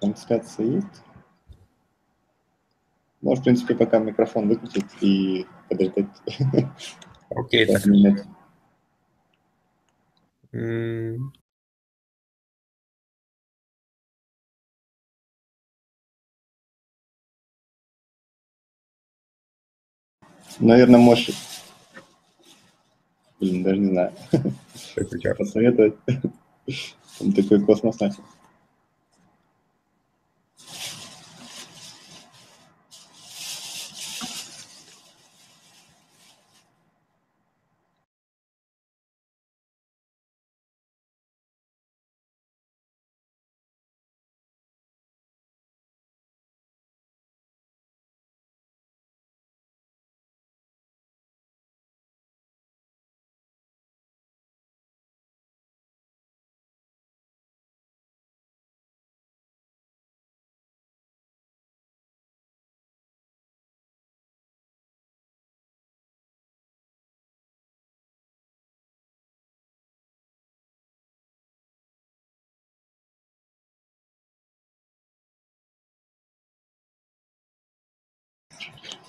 Трансляция есть. Можешь, в принципе, пока микрофон выключить и подождать. Окей, так. М, Наверное, можешь... Блин, даже не знаю. Посоветовать. Там такой космос нафиг.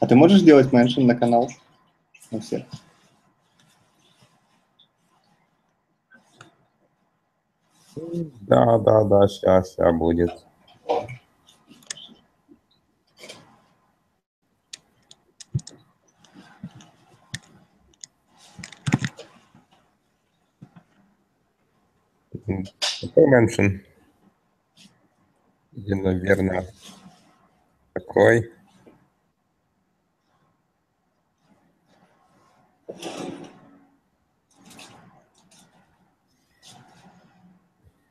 А ты можешь сделать меншин на канал? На всех? Да, да, да, сейчас, сейчас будет. Какой меншин? Или, наверное, такой.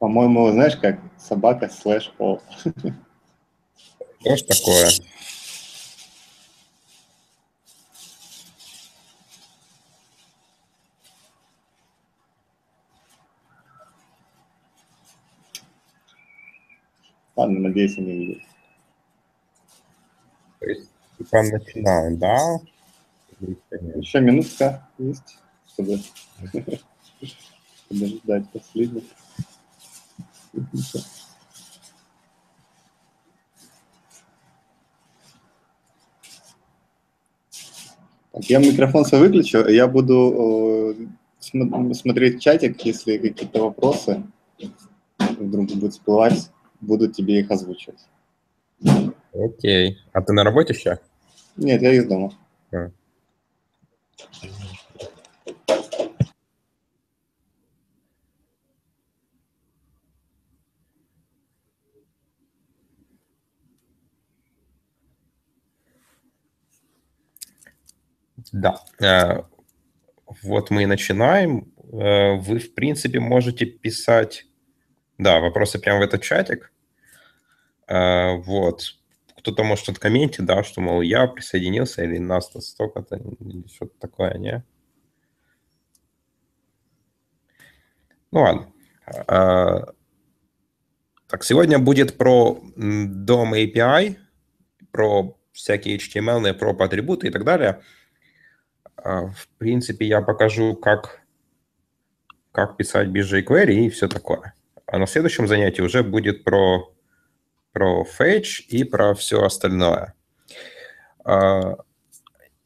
По-моему, знаешь, как собака слэш о. Что ж такое? Ладно, надеюсь, они видят. То есть, типа, начинаем, да? Еще минутка есть, чтобы подождать последних. Так, я микрофон свой выключу, я буду э, см- смотреть чатик, если какие-то вопросы вдруг будут всплывать, буду тебе их озвучивать. Окей. А ты на работе сейчас? Нет, я из дома. А. Да. Э, Вот мы и начинаем. Э, Вы, в принципе, можете писать, да, вопросы прямо в этот чатик. Э, Вот. Кто-то может откомментить, да, что, мол, я присоединился или нас тут столько-то, или что-то такое, не? Ну ладно. Так, сегодня будет про м, DOM API, про всякие HTML, про атрибуты и так далее. А, В принципе, я покажу, как, как писать без jQuery и все такое. А на следующем занятии уже будет про, про fetch и про все остальное. А,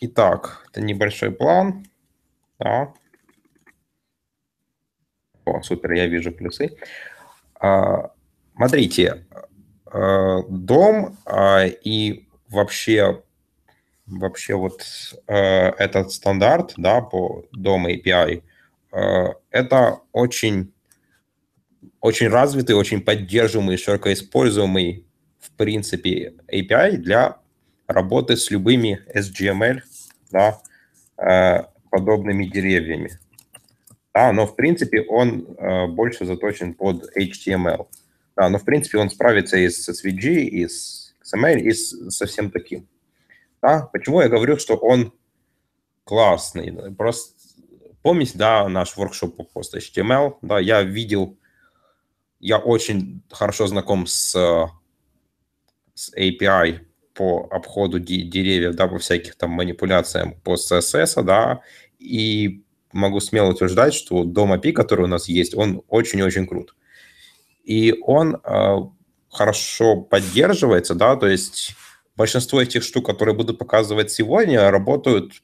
Итак, это небольшой план. Да. О, супер, я вижу плюсы. А, Смотрите, дом и вообще вообще вот э, этот стандарт, да, по DOM API, э, это очень, очень развитый, очень поддерживаемый, широко используемый, в принципе, API для работы с любыми SGML, да, э, подобными деревьями. Да, но, в принципе, он э, больше заточен под HTML. Да, но, в принципе, он справится и с SVG, и с XML, и с, со всем таким. Да? Почему я говорю, что он классный? Просто помните, да, наш воркшоп по post.html, да, я видел, я очень хорошо знаком с, с API по обходу де- деревьев, да, по всяких там манипуляциям по CSS, да, и могу смело утверждать, что дом API, который у нас есть, он очень-очень крут. И он э, хорошо поддерживается, да, то есть большинство этих штук, которые буду показывать сегодня, работают,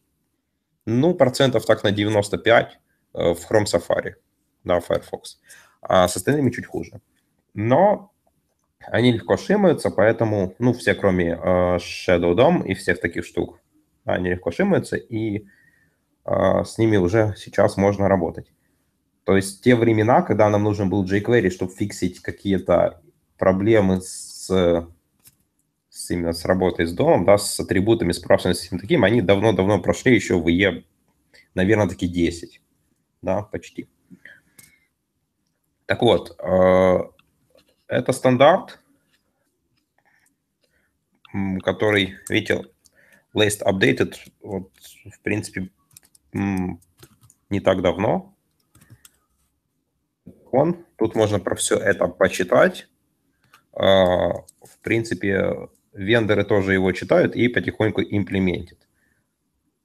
ну, процентов так на 95 э, в Chrome Safari, да, Firefox, а с остальными чуть хуже. Но они легко шимаются, поэтому, ну, все, кроме э, Shadow DOM и всех таких штук, они легко шимаются, и э, с ними уже сейчас можно работать. То есть те времена, когда нам нужен был jQuery, чтобы фиксить какие-то проблемы с, с именно с работой с домом, да, с атрибутами, с processing таким, они давно-давно прошли еще в E, наверное, таки 10. Да, почти. Так вот, э, это стандарт, который, видите, last updated, вот, в принципе, не так давно. Он, тут можно про все это почитать. А, в принципе, вендоры тоже его читают и потихоньку имплементят.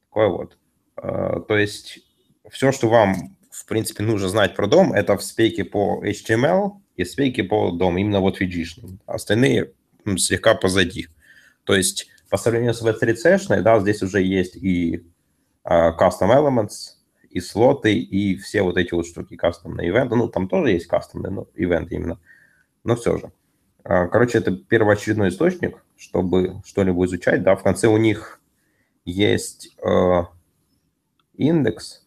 Такое вот. А, то есть все, что вам, в принципе, нужно знать про дом, это в спеке по HTML и в спеке по дому, именно вот VG. Остальные слегка позади. То есть по сравнению с V3C, да, здесь уже есть и uh, Custom Elements, и слоты, и все вот эти вот штуки, кастомные ивенты. Ну, там тоже есть кастомные но ивенты именно. Но все же. А, короче, это первоочередной источник, чтобы что-либо изучать. Да, в конце у них есть э, индекс.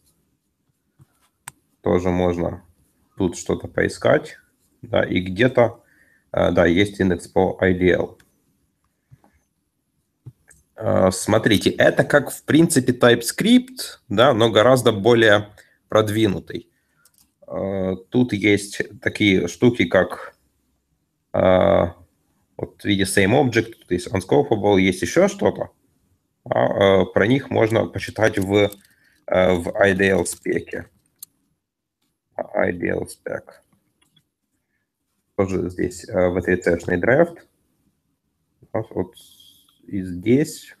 Тоже можно тут что-то поискать. Да, и где-то, э, да, есть индекс по IDL. Э, смотрите, это как, в принципе, TypeScript, да, но гораздо более продвинутый. Э, тут есть такие штуки, как вот в виде same object, то есть unscopable, есть еще что-то. А, а, про них можно почитать в, а, в IDL спеке. IDL spec. Тоже здесь в этой цешный драйфт. Вот и здесь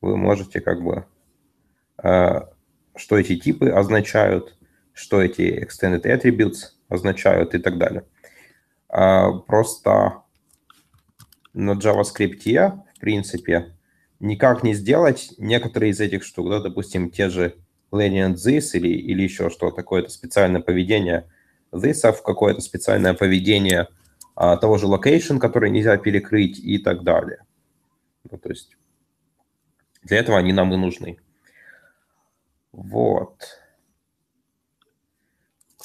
вы можете как бы что эти типы означают, что эти extended attributes означают и так далее. А, просто на JavaScript, в принципе, никак не сделать некоторые из этих штук. Да, допустим, те же lenient this или, или еще что-то, какое-то специальное поведение this, какое-то специальное поведение а, того же location, который нельзя перекрыть и так далее. Ну, то есть для этого они нам и нужны. Вот.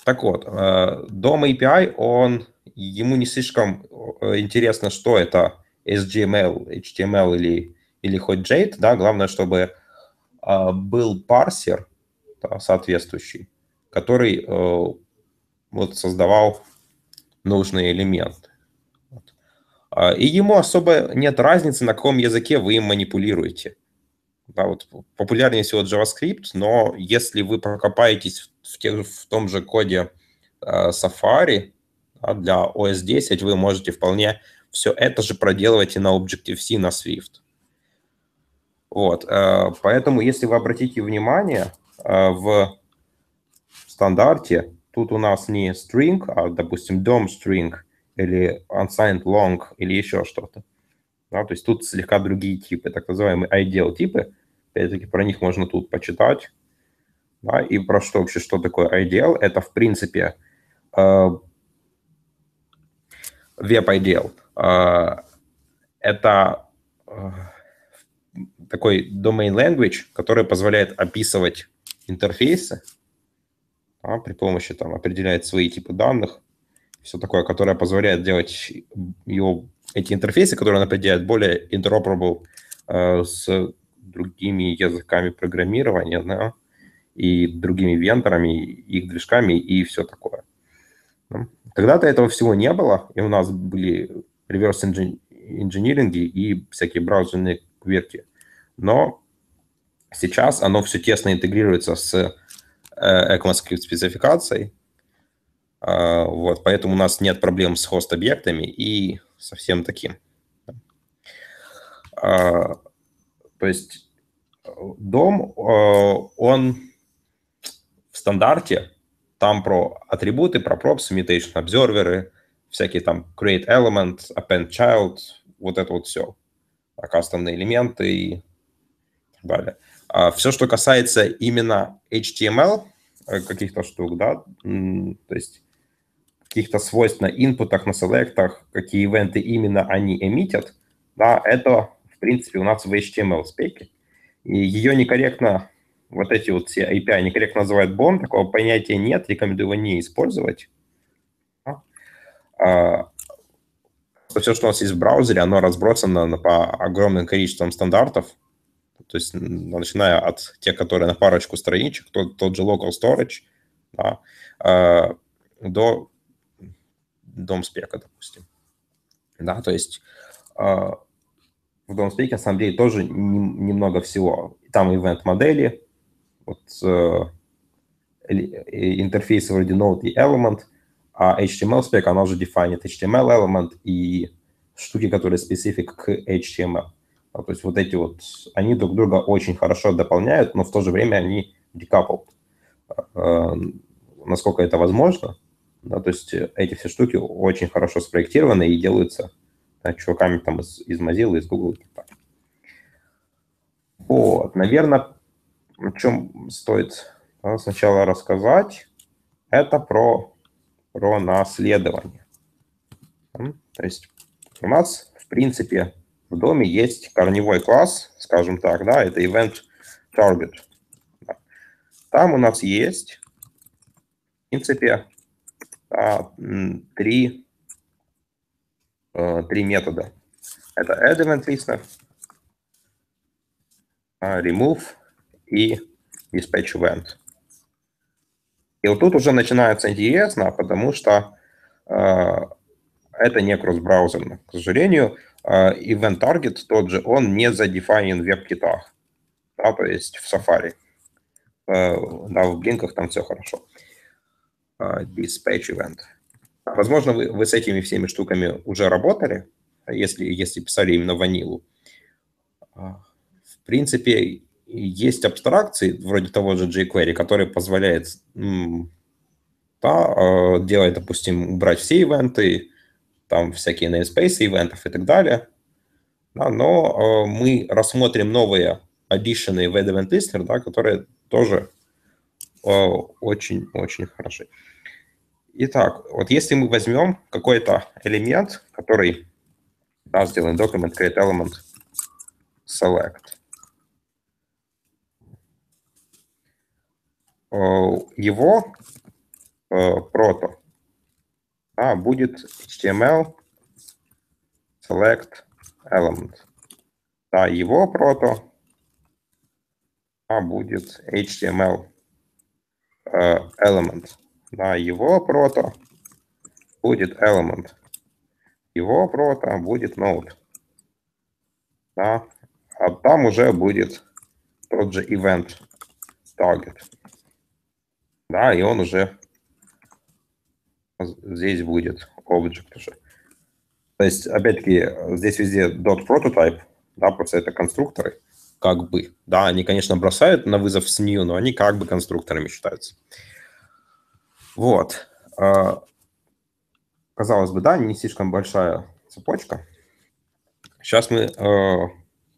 Так вот, DOM э, API, он ему не слишком э, интересно, что это SGML, HTML или, или хоть Jade, да, главное, чтобы э, был парсер да, соответствующий, который э, вот создавал нужные элементы. Вот. А, и ему особо нет разницы, на каком языке вы им манипулируете. Да, вот популярнее всего JavaScript, но если вы прокопаетесь в, тех, в том же коде э, Safari, да, для OS 10 вы можете вполне все это же проделывать и на Objective-C, на Swift. Вот, э, поэтому, если вы обратите внимание, э, в стандарте тут у нас не string, а, допустим, DOM string или unsigned long или еще что-то. Да, то есть тут слегка другие типы, так называемые ideal типы. Опять-таки, про них можно тут почитать. Да, и про что вообще, что такое ideal? Это, в принципе, э, веб-отдел. А, это а, такой domain language, который позволяет описывать интерфейсы да, при помощи там определяет свои типы данных, все такое, которое позволяет делать его, эти интерфейсы, которые он определяет, более interoperable э, с другими языками программирования, да, и другими вендорами, их движками и все такое. Когда-то этого всего не было, и у нас были реверс инжиниринги и всякие браузерные кверки. Но сейчас оно все тесно интегрируется с э, ECMAScript спецификацией. А, вот, поэтому у нас нет проблем с хост-объектами и со всем таким. А, то есть дом, э, он в стандарте там про атрибуты, про props, mutation обзерверы, всякие там create element, append child, вот это вот все. Кастомные элементы и так далее. А все, что касается именно HTML, э, каких-то штук, да, то есть каких-то свойств на инпутах, на селектах, какие ивенты именно они эмитят, да, это, в принципе, у нас в HTML спеке. И ее некорректно, вот эти вот все API некорректно называют BOM, такого понятия нет, рекомендую его не использовать. А, все, что у нас есть в браузере, оно разбросано по огромным количествам стандартов, то есть начиная от тех, которые на парочку страничек, тот, тот же local storage, да, э, до дом спека, допустим. Да, то есть э, в спеке на самом деле тоже не, немного всего. Там event модели, вот э, интерфейсы вроде Node и Element, а HTML спек, она уже дефинит HTML element и штуки, которые специфик к HTML. А, то есть вот эти вот, они друг друга очень хорошо дополняют, но в то же время они decoupled. А, насколько это возможно. Да, то есть эти все штуки очень хорошо спроектированы и делаются да, чуваками там из, из Mozilla, из Google. Вот, наверное, о чем стоит сначала рассказать, это про, про наследование. То есть у нас, в принципе, в доме есть корневой класс, скажем так, да, это event target. Там у нас есть, в принципе, да, три, э, три метода. Это add event listener, remove и dispatch event. И вот тут уже начинается интересно, потому что э, это не кросс-браузерно. К сожалению, а, event target тот же, он не задефайнен в веб-китах, да, то есть в Safari. А, да, в блинках там все хорошо. Dispatch event. Возможно, вы, вы с этими всеми штуками уже работали, если, если писали именно ванилу. В принципе, есть абстракции, вроде того же jQuery, который позволяет да, делать, допустим, убрать все ивенты, там всякие namespace ивентов и так далее. Да, но э, мы рассмотрим новые аддишены в Event Listener, да, которые тоже очень-очень э, хороши. Итак, вот если мы возьмем какой-то элемент, который, да, сделаем document create element select, его э, прото а, будет HTML select element. Да, его прото а будет HTML э, element. Да, его прото будет element. Его прото будет node. Да, а там уже будет тот же event target. Да, и он уже здесь будет object уже. То есть, опять-таки, здесь везде dot prototype, да, просто это конструкторы, как бы. Да, они, конечно, бросают на вызов с new, но они как бы конструкторами считаются. Вот. А, казалось бы, да, не слишком большая цепочка. Сейчас мы, э,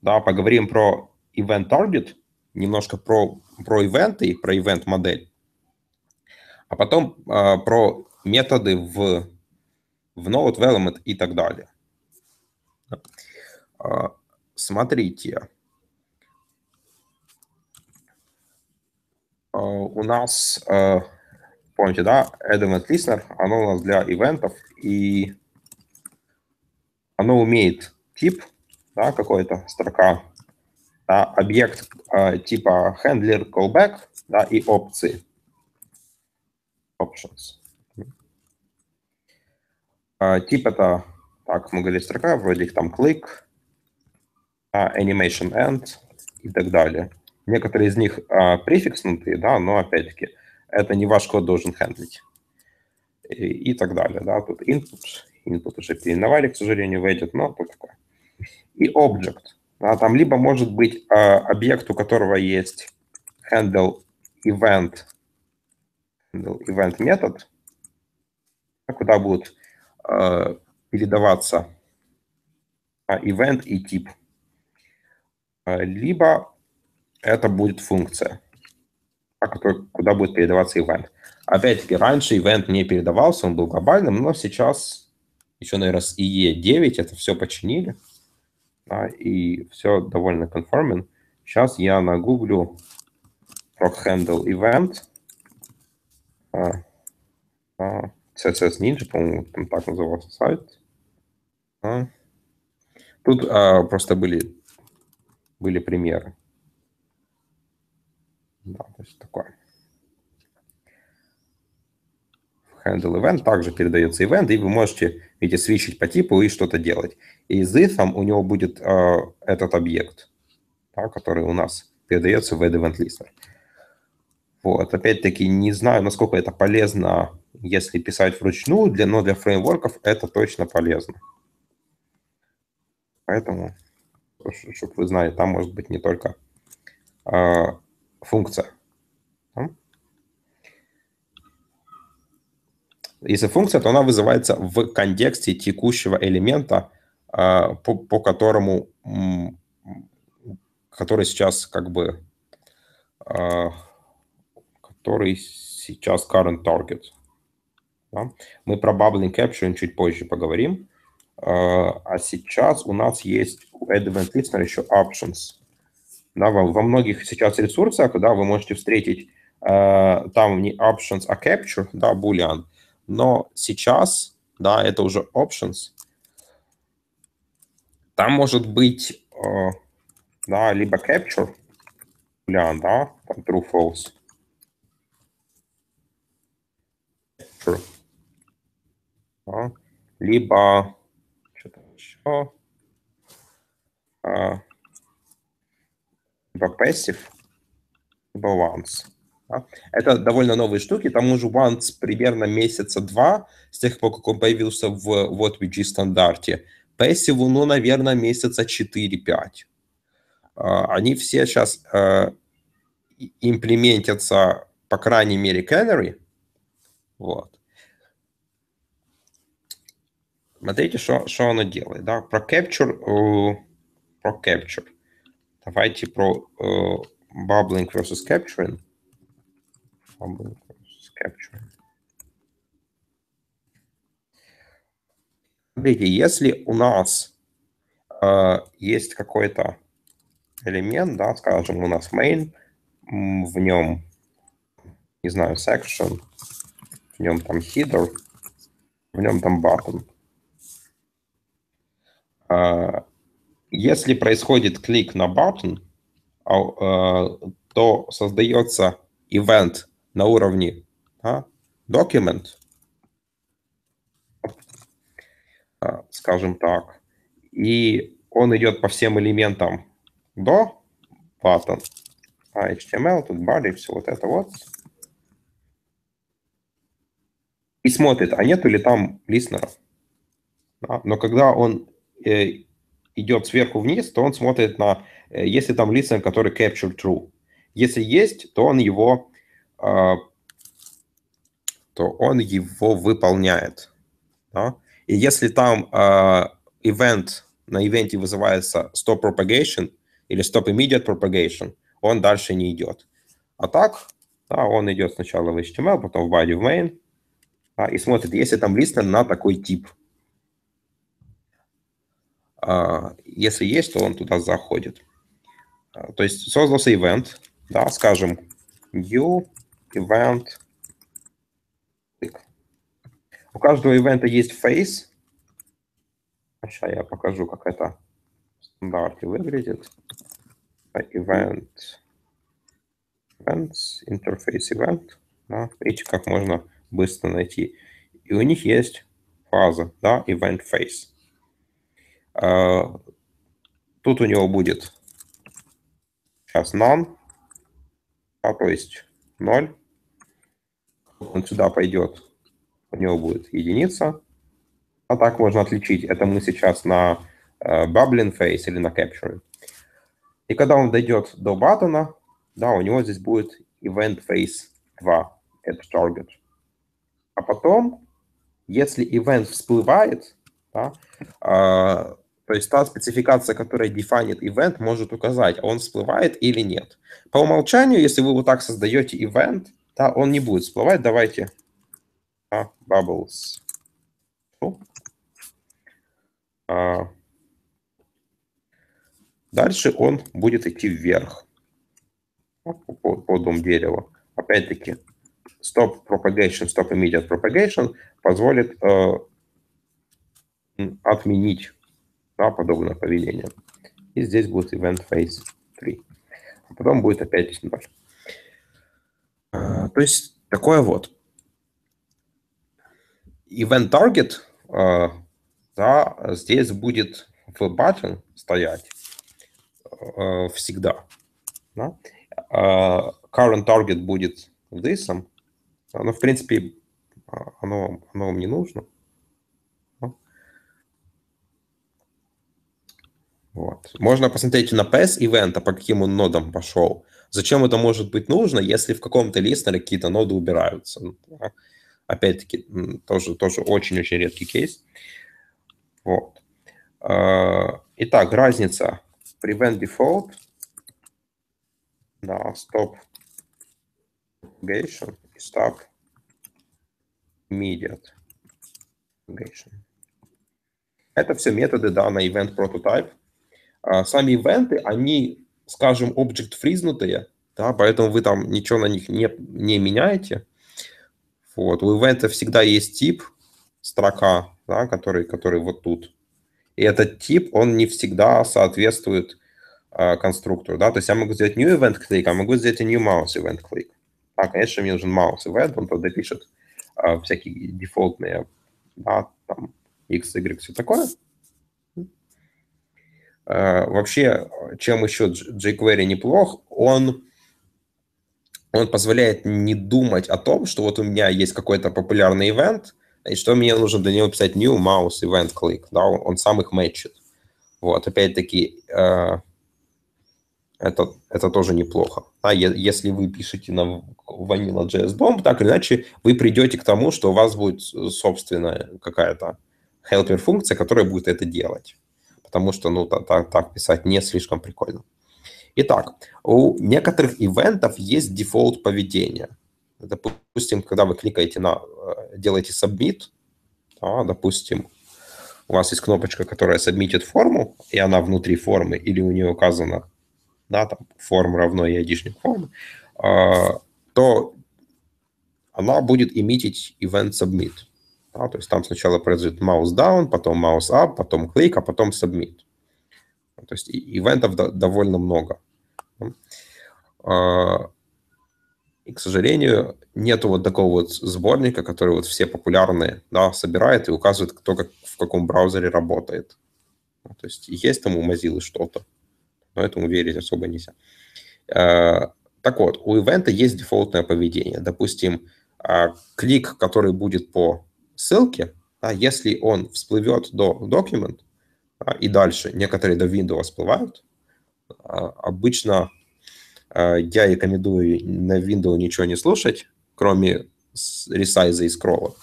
да, поговорим про event target, немножко про, про ивенты, про event модель, а потом э, про методы в, в Node Development и так далее. А, смотрите. А, у нас, а, помните, да, Element Listener, оно у нас для ивентов, и оно умеет тип, да, какой-то строка, да, объект типа handler callback, да, и опции. Options. А, тип это, так, мы говорили, строка, вроде их там click, а, animation end и так далее. Некоторые из них а, префикснутые, да, но опять-таки это не ваш код должен хендлить. И, и так далее, да. Тут input, input уже переименовали, к сожалению, в edit, но то такое. И object. Да, там либо может быть а, объект, у которого есть handle event, event метод, куда будут э, передаваться event и тип, э, либо это будет функция, куда будет передаваться event. Опять-таки, раньше event не передавался, он был глобальным, но сейчас еще, наверное, с IE9 это все починили, да, и все довольно конформен. Сейчас я нагуглю handle event, а, а, CSS Ninja, по-моему, там так назывался сайт. А. Тут а, просто были, были примеры. Да, то есть такое. Handle event также передается event, и вы можете, видите, свичить по типу и что-то делать. И с if у него будет э, этот объект, да, который у нас передается в add event listener. Вот, опять-таки, не знаю, насколько это полезно, если писать вручную, для, но для фреймворков это точно полезно. Поэтому, чтобы вы знали, там может быть не только э, функция. Если функция, то она вызывается в контексте текущего элемента, а, по, по которому, который сейчас как бы, а, который сейчас current target. Да? Мы про bubbling capturing чуть позже поговорим. А, а сейчас у нас есть у Event Listener еще options. Да, во, во многих сейчас ресурсах, да, вы можете встретить э, там не options, а capture, да, boolean. Но сейчас, да, это уже options. Там может быть, э, да, либо capture, boolean, да, там true, false. Capture. Да, либо что-то еще. Uh, либо passive, либо once. Да? Это довольно новые штуки, тому же once примерно месяца два с тех пор, как он появился в WhatVG стандарте. Passive, ну, наверное, месяца 4-5. Они все сейчас э, имплементятся, по крайней мере, Canary. Вот. Смотрите, что, что оно делает. Да? Про Capture, э, про Capture. Давайте про э, bubbling versus capturing. Bubbling versus capturing. Смотрите, если у нас э, есть какой-то элемент, да, скажем, у нас main, в нем, не знаю, section, в нем там header, в нем там button. Э, если происходит клик на button, а, э, то создается event на уровне document, а, скажем так, и он идет по всем элементам до button, HTML, тут body, все вот это вот, и смотрит, а нету ли там листнеров. Да? Но когда он э, идет сверху вниз, то он смотрит на, э, если там listener, который capture true. Если есть, то он его, а, то он его выполняет. И если там event, а, на ивенте вызывается stop propagation или stop immediate propagation, он дальше не идет. А так, да, он идет сначала в HTML, потом в body, в main, и смотрит, если там listener на такой тип – а, если есть, то он туда заходит. А, то есть создался event, да, скажем, new event. У каждого ивента есть face. Сейчас я покажу, как это в стандарте выглядит. Event, events, interface event. Да, видите, как можно быстро найти. И у них есть фаза, да, event face. А, тут у него будет сейчас none, а, то есть 0. Он сюда пойдет, у него будет единица. А так можно отличить. Это мы сейчас на uh, bubbling face или на capturing. И когда он дойдет до баттона, да, у него здесь будет event face 2, это target. А потом если event всплывает, да, а, то есть та спецификация, которая дефинит event, может указать, он всплывает или нет. По умолчанию, если вы вот так создаете event, да, он не будет всплывать. Давайте а, bubbles. А, дальше он будет идти вверх по, по, по дом дерева. Опять-таки, stop propagation, stop immediate propagation позволит э, отменить да, подобное поведение. И здесь будет event phase 3. А потом будет опять 0. А, то есть такое вот. Event target, а, да, здесь будет в button стоять а, всегда. Да? Current target будет this, но в принципе оно, оно вам не нужно. Вот. Можно посмотреть на PS ивента, по каким он нодам пошел. Зачем это может быть нужно, если в каком-то листнере какие-то ноды убираются? Ну, Опять-таки, тоже, тоже очень-очень редкий кейс. Вот. А, итак, разница prevent default, да, stop propagation и stop immediate propagation. Это все методы да, на event prototype. А, сами ивенты, они, скажем, object фризнутые, да, поэтому вы там ничего на них не, не меняете. Вот. У ивента всегда есть тип, строка, да, который, который вот тут. И этот тип, он не всегда соответствует э, конструктору. Да? То есть я могу сделать new event click, а могу сделать new mouse event click. А, конечно, мне нужен mouse event, он тогда пишет э, всякие дефолтные, да, там, x, y, все такое. Э, вообще, чем еще jQuery неплох, он, он позволяет не думать о том, что вот у меня есть какой-то популярный ивент, и что мне нужно для него писать new mouse event click, да, он, он сам их мэчит. Вот, опять-таки, э, это, это тоже неплохо. Да, если вы пишете на Vanilla.js DOM, так или иначе, вы придете к тому, что у вас будет собственная какая-то helper функция, которая будет это делать потому что, ну, так, так писать не слишком прикольно. Итак, у некоторых ивентов есть дефолт поведения. Допустим, когда вы кликаете на, э, делаете submit, да, допустим, у вас есть кнопочка, которая submitит форму, и она внутри формы, или у нее указано, да, там, форм равно айдишник формы, э, то она будет иметь event submit. Да, то есть там сначала произойдет mouse down, потом mouse up, потом клик, а потом submit. То есть ивентов довольно много. А, и, к сожалению, нету вот такого вот сборника, который вот все популярные да, собирает и указывает, кто как, в каком браузере работает. То есть есть там у Mozilla что-то, но этому верить особо нельзя. А, так вот, у ивента есть дефолтное поведение. Допустим, а, клик, который будет по ссылки, да, если он всплывет до document да, и дальше некоторые до window всплывают, а, обычно а, я рекомендую на window ничего не слушать, кроме ресайза и скролла.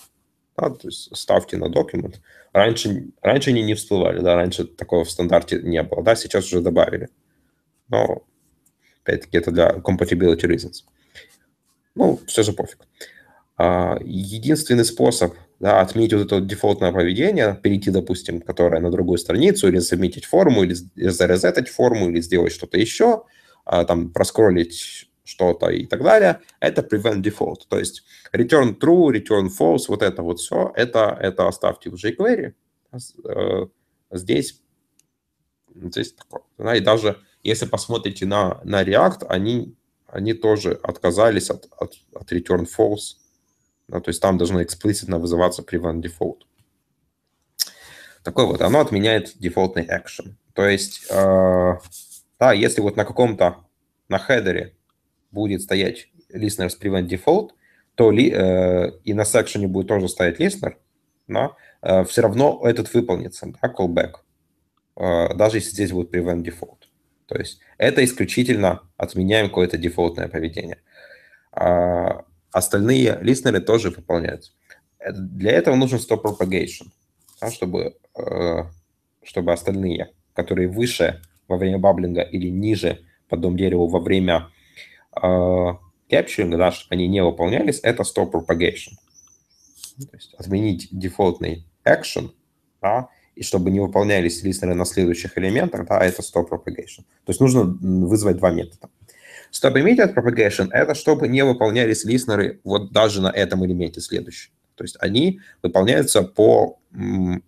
Да, то есть ставьте на document. Раньше, раньше они не всплывали, да, раньше такого в стандарте не было, да, сейчас уже добавили. Но, опять-таки, это для compatibility reasons. Ну, все же пофиг. А, единственный способ да, отменить вот это дефолтное поведение, перейти, допустим, которое на другую страницу, или заметить форму, или зарезетать форму, или сделать что-то еще, а, там, проскролить что-то и так далее, это prevent default. То есть return true, return false, вот это вот все, это, это оставьте в jQuery. Э, здесь, здесь такое. И даже если посмотрите на, на React, они, они тоже отказались от, от, от return false да, то есть там должно эксплицитно вызываться prevent default. Такой вот, оно отменяет дефолтный action. То есть, э, да, если вот на каком-то, на хедере будет стоять listener с prevent default, то ли, э, и на секшене будет тоже стоять listener, да, э, все равно этот выполнится, да, callback, э, даже если здесь будет prevent default. То есть это исключительно отменяем какое-то дефолтное поведение. А, Остальные листнеры тоже выполняются. для этого нужен stop propagation, да, чтобы, э, чтобы остальные, которые выше во время баблинга или ниже по дом дереву во время э, кэпчуринга, да, чтобы они не выполнялись, это stop propagation. То есть отменить дефолтный action, да, и чтобы не выполнялись листнеры на следующих элементах, да, это stop propagation. То есть нужно вызвать два метода. Stop immediate propagation – это чтобы не выполнялись листнеры вот даже на этом элементе следующем. То есть они выполняются по, э,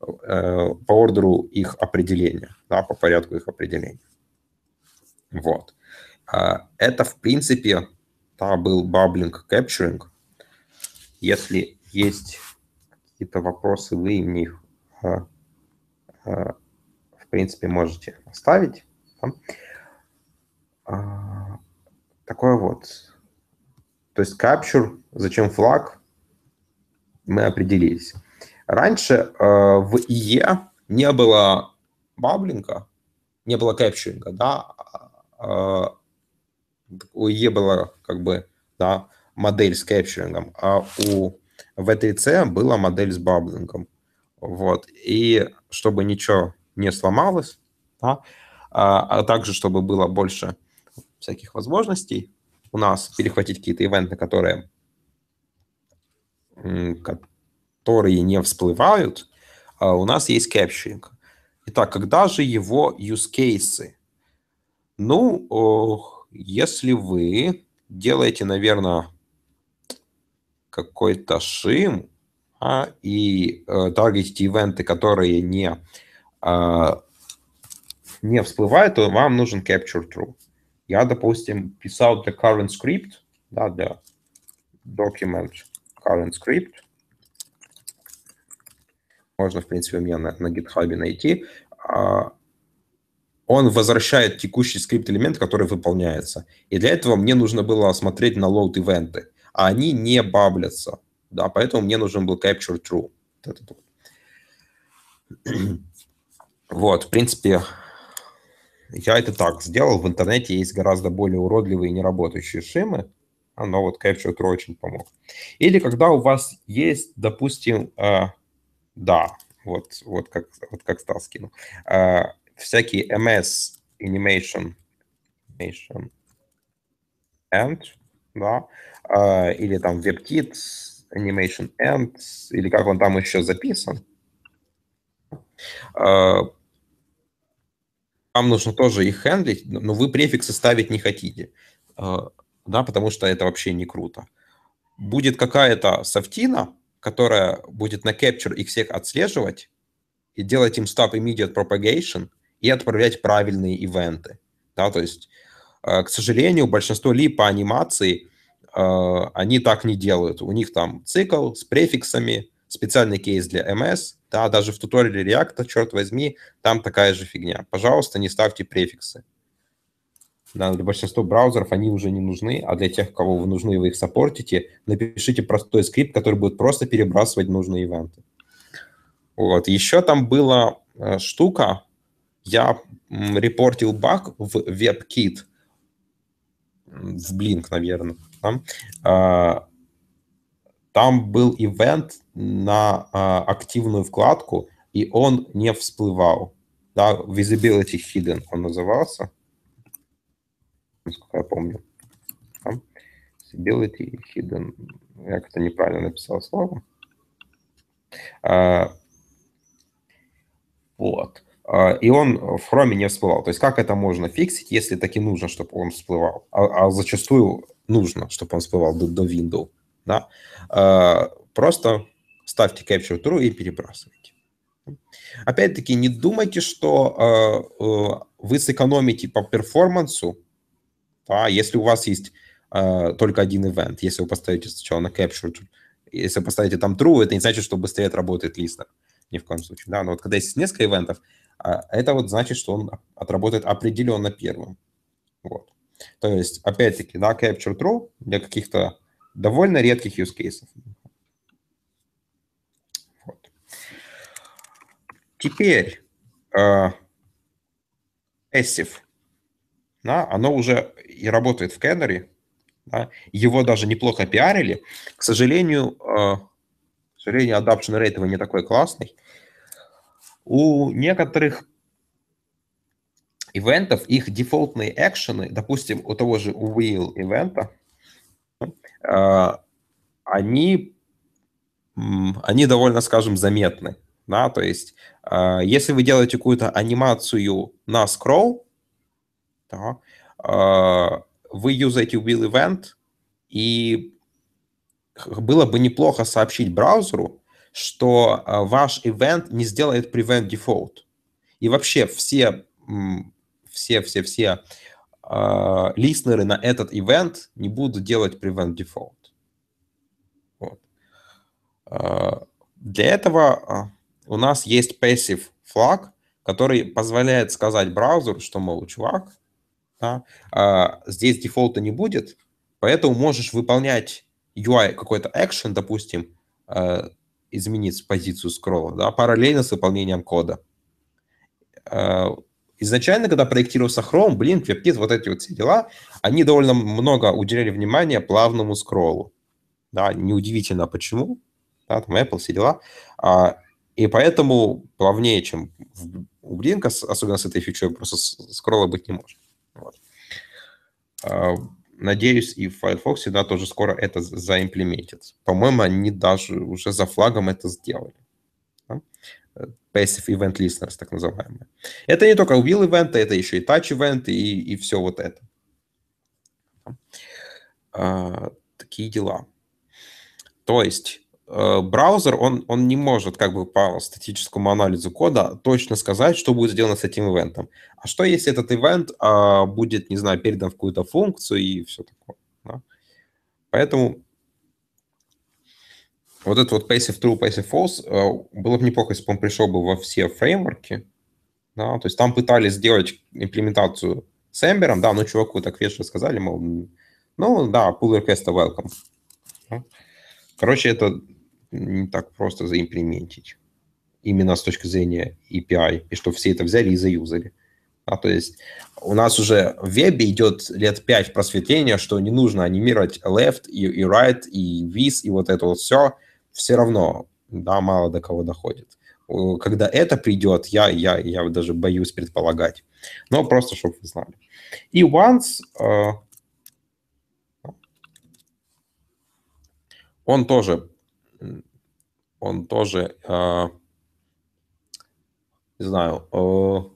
по ордеру их определения, да, по порядку их определения. Вот. А, это, в принципе, да, был баблинг кэпчуринг. Если есть какие-то вопросы, вы мне их, в принципе, можете оставить. Такое вот. То есть capture, зачем флаг, мы определились. Раньше э, в ИЕ не было баблинга, не было кэпчуринга, да, э, у ИЕ была как бы, да, модель с кэпчурингом, а у V3C была модель с баблингом. Вот. И чтобы ничего не сломалось, да, а, а также чтобы было больше всяких возможностей у нас перехватить какие-то ивенты, которые которые не всплывают, а у нас есть кэпчуринг. Итак, когда же его use cases? Ну, если вы делаете, наверное, какой-то шим а, и э, таргетите ивенты, которые не, э, не всплывают, то вам нужен capture true. Я, допустим, писал для current script, да, для document current script. Можно, в принципе, у меня на, на GitHub найти. А, он возвращает текущий скрипт-элемент, который выполняется. И для этого мне нужно было смотреть на load-ивенты. А они не баблятся. Да, поэтому мне нужен был capture true. Вот, в принципе, я это так сделал. В интернете есть гораздо более уродливые и неработающие шимы но вот Capture True очень помог. Или когда у вас есть, допустим, э, да, вот, вот, как, вот как стал скинул, э, всякие MS Animation, animation End, да, э, или там WebKit Animation End, или как он там еще записан. Вам нужно тоже их хендлить, но вы префиксы ставить не хотите. Э, да, потому что это вообще не круто. Будет какая-то софтина, которая будет на capture их всех отслеживать и делать им stop immediate propagation и отправлять правильные ивенты. Да, то есть, э, к сожалению, большинство ли по анимации они так не делают. У них там цикл с префиксами, специальный кейс для MS, да, даже в туториале React, черт возьми, там такая же фигня. Пожалуйста, не ставьте префиксы. Да, для большинства браузеров они уже не нужны, а для тех, кого вы нужны, вы их саппортите, напишите простой скрипт, который будет просто перебрасывать нужные ивенты. Вот. Еще там была э, штука, я репортил баг в WebKit, в Blink, наверное. Да? А, там был ивент на а, активную вкладку, и он не всплывал. Да, Visibility Hidden он назывался насколько я помню. Там. Stability, hidden. Я как-то неправильно написал слово. А, вот. И он в Chrome не всплывал. То есть как это можно фиксить, если таки нужно, чтобы он всплывал? А, а зачастую нужно, чтобы он всплывал до, до Windows. Да? А, просто ставьте Capture True и перебрасывайте. Опять-таки, не думайте, что э, э, вы сэкономите по перформансу, да, если у вас есть э, только один ивент, если вы поставите сначала на capture, если вы поставите там true, это не значит, что быстрее отработает листер. Ни в коем случае. Да? Но вот когда есть несколько ивентов, это вот значит, что он отработает определенно первым. Вот. То есть, опять-таки, да, capture true для каких-то довольно редких use cases. Вот. Теперь э, passive да, оно уже и работает в Canary, да, его даже неплохо пиарили. К сожалению, э, сожалению, adoption rate его не такой классный. У некоторых ивентов их дефолтные экшены, допустим, у того же will ивента, э, они, они довольно, скажем, заметны. Да? То есть, э, если вы делаете какую-то анимацию на скролл, да, э, вы юзаете will event, и было бы неплохо сообщить браузеру, что ваш ивент не сделает prevent default. И вообще все все-все-все э, листнеры на этот ивент не будут делать prevent default. Вот. Э, для этого э, у нас есть passive flag, который позволяет сказать браузеру, что, мол, чувак, да, э, здесь дефолта не будет, поэтому можешь выполнять UI какой-то action, допустим, э, изменить позицию скролла, да, параллельно с выполнением кода изначально, когда проектировался Chrome, блин, WebKit, вот эти вот все дела, они довольно много уделяли внимания плавному скроллу. Да, неудивительно почему. Да, там Apple, все дела. А, и поэтому плавнее, чем в, у Blink, особенно с этой фичой, просто скролла быть не может. Вот. А, надеюсь, и в Firefox всегда тоже скоро это заимплементится. По-моему, они даже уже за флагом это сделали. Да? Passive Event Listeners, так называемые. Это не только will ивенты, это еще и touch ивенты и, и все вот это. А, такие дела. То есть э, браузер, он, он не может как бы по статическому анализу кода точно сказать, что будет сделано с этим ивентом. А что если этот ивент а, будет, не знаю, передан в какую-то функцию и все такое. Да? Поэтому вот этот вот passive true, passive false, э, было бы неплохо, если бы он пришел бы во все фреймворки, да, то есть там пытались сделать имплементацию с Ember, да, но чуваку так вежливо сказали, мол, ну, да, pull request welcome. Короче, это не так просто заимплементить. Именно с точки зрения API, и что все это взяли и заюзали. А, то есть у нас уже в вебе идет лет 5 просветления, что не нужно анимировать left и, и right, и this, и вот это вот все все равно, да, мало до кого доходит. Когда это придет, я, я, я даже боюсь предполагать. Но просто, чтобы вы знали. И once, э, он тоже, он тоже, э, не знаю, э,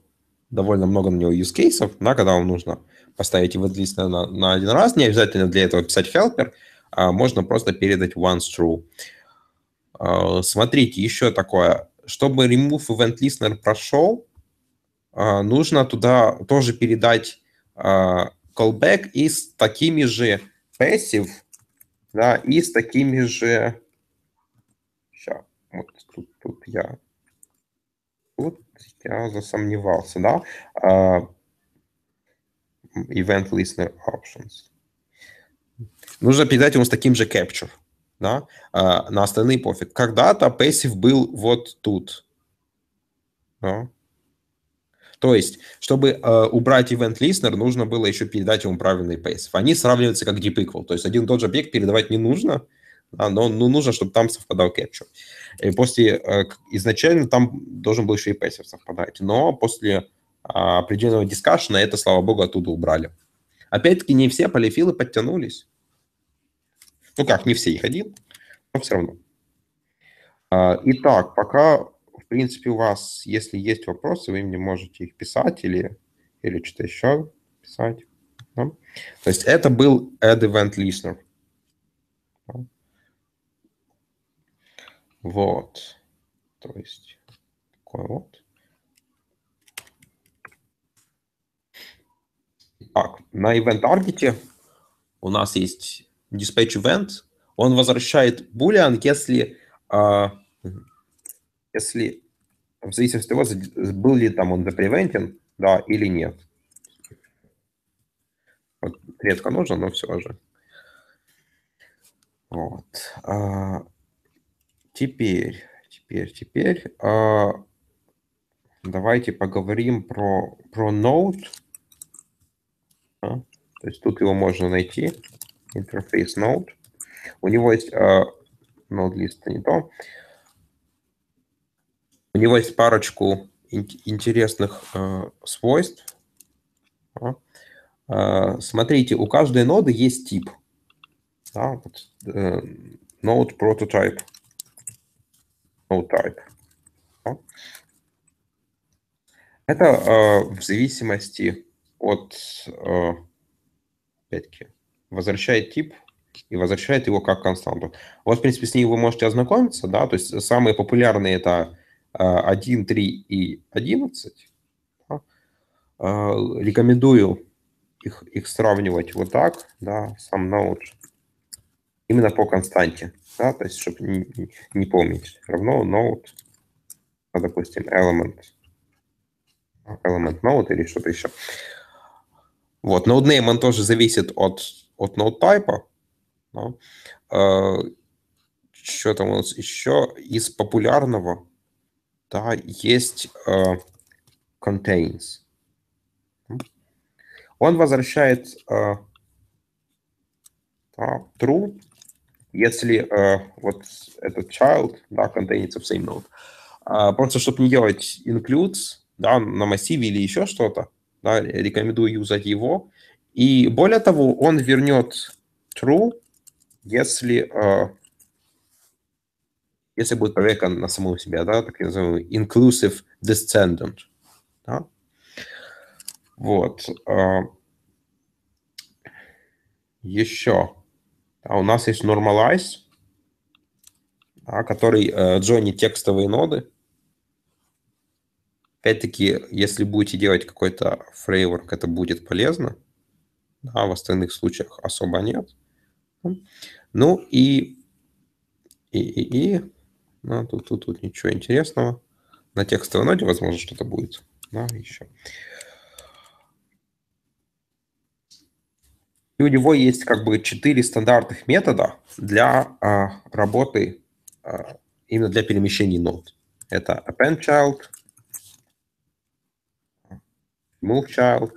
довольно много на него use кейсов, да, когда вам нужно поставить его list на, на один раз, не обязательно для этого писать helper, а можно просто передать once true. А, смотрите, еще такое. Чтобы remove event listener прошел, нужно туда тоже передать а, callback и с такими же passive, да, и с такими же... Сейчас, вот тут, тут я... Тут я засомневался, да? Event listener options. Нужно передать ему с таким же capture да, а, на остальные пофиг. Когда-то passive был вот тут. Да. То есть, чтобы э, убрать event listener, нужно было еще передать ему правильный passive. Они сравниваются как deep equal. То есть один и тот же объект передавать не нужно, да, но ну, нужно, чтобы там совпадал capture. И после, э, изначально там должен был еще и passive совпадать. Но после э, определенного дискашена это, слава богу, оттуда убрали. Опять-таки, не все полифилы подтянулись. Ну как, не все их один, но все равно. А, итак, пока, в принципе, у вас, если есть вопросы, вы мне можете их писать или, или что-то еще писать. Да? То есть это был Add Event Listener. Вот. То есть такой вот. Так, на Event Target у нас есть dispatch event, он возвращает boolean, если, а, если в зависимости от того, был ли там он запревентен, да, или нет. Вот, редко нужно, но все же. Вот. А, теперь, теперь, теперь а, давайте поговорим про, про Node. А, то есть тут его можно найти интерфейс Node. У него есть э, node list не то. У него есть парочку интересных э, свойств. Смотрите, у каждой ноды есть тип. Да, вот, э, node prototype, node type. Это э, в зависимости от, э, опять-таки, возвращает тип и возвращает его как константу. Вот, в принципе, с ней вы можете ознакомиться, да, то есть самые популярные это 1, 3 и 11. Да. Рекомендую их, их сравнивать вот так, да, сам node, именно по константе, да, то есть, чтобы не, не помнить. Равно node, ну, допустим, element, element node или что-то еще. Вот, node name, он тоже зависит от, от node type. Да. Что там у нас еще из популярного? Да, есть uh, contains. Он возвращает uh, да, true, если вот этот child, да, contains в same node. Просто чтобы не делать includes, да, на массиве или еще что-то, да, рекомендую юзать его. И более того, он вернет true, если uh, если будет проверка на саму себя, да, так называемый inclusive descendant. Да? Вот. А, еще. А у нас есть normalize, да, который э, джойнит текстовые ноды. Опять-таки, если будете делать какой-то фреймворк, это будет полезно. Да, в остальных случаях особо нет. Ну и, и, и, и да, тут, тут, тут ничего интересного. На текстовой ноде, возможно, что-то будет. Да, еще. И у него есть как бы четыре стандартных метода для а, работы а, именно для перемещений нод. Это append child, move child,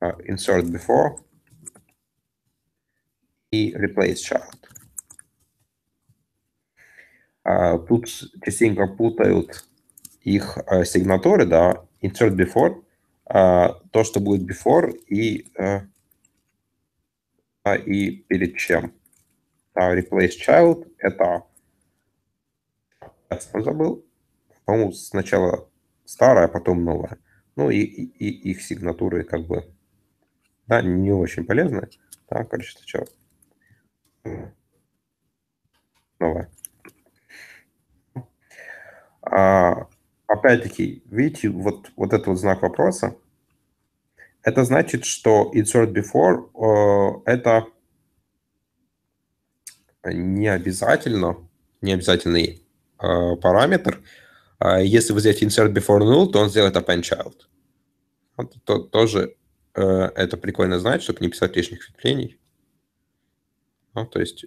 insert before и replace child. А, тут частенько путают их а, сигнатуры, да, insert before, а, то, что будет before и, и перед чем. Replace child – это, я забыл, по-моему, сначала старая, а потом новая. Ну и, и, и их сигнатуры как бы, да, не очень полезные. Да, короче, сначала новая. А, опять-таки, видите, вот, вот этот вот знак вопроса, это значит, что insert before э, это не обязательно, не обязательный э, параметр. Э, если вы сделаете insert before null, то он сделает append child. Вот, то, тоже это прикольно знать, чтобы не писать лишних ветвлений. Ну, то есть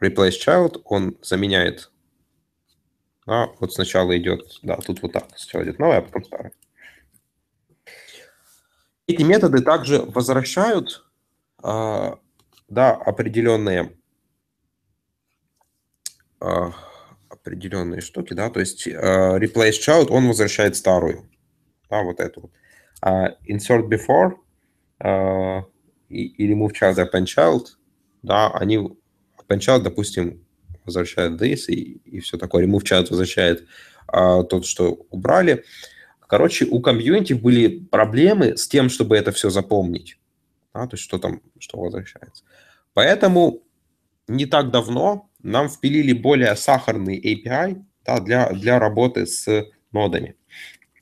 replace child, он заменяет да, вот сначала идет, да, тут вот так, сначала идет новое, а потом старое. Эти методы также возвращают э, да, определенные, э, определенные штуки, да, то есть э, replace child, он возвращает старую, да, вот эту вот. А insert before э, и, и remove child append child, да, они append child, допустим, возвращает this и, и все такое. Remove child возвращает а, тот, что убрали. Короче, у комьюнити были проблемы с тем, чтобы это все запомнить. Да, то есть что там, что возвращается. Поэтому не так давно нам впилили более сахарный API да, для, для работы с нодами.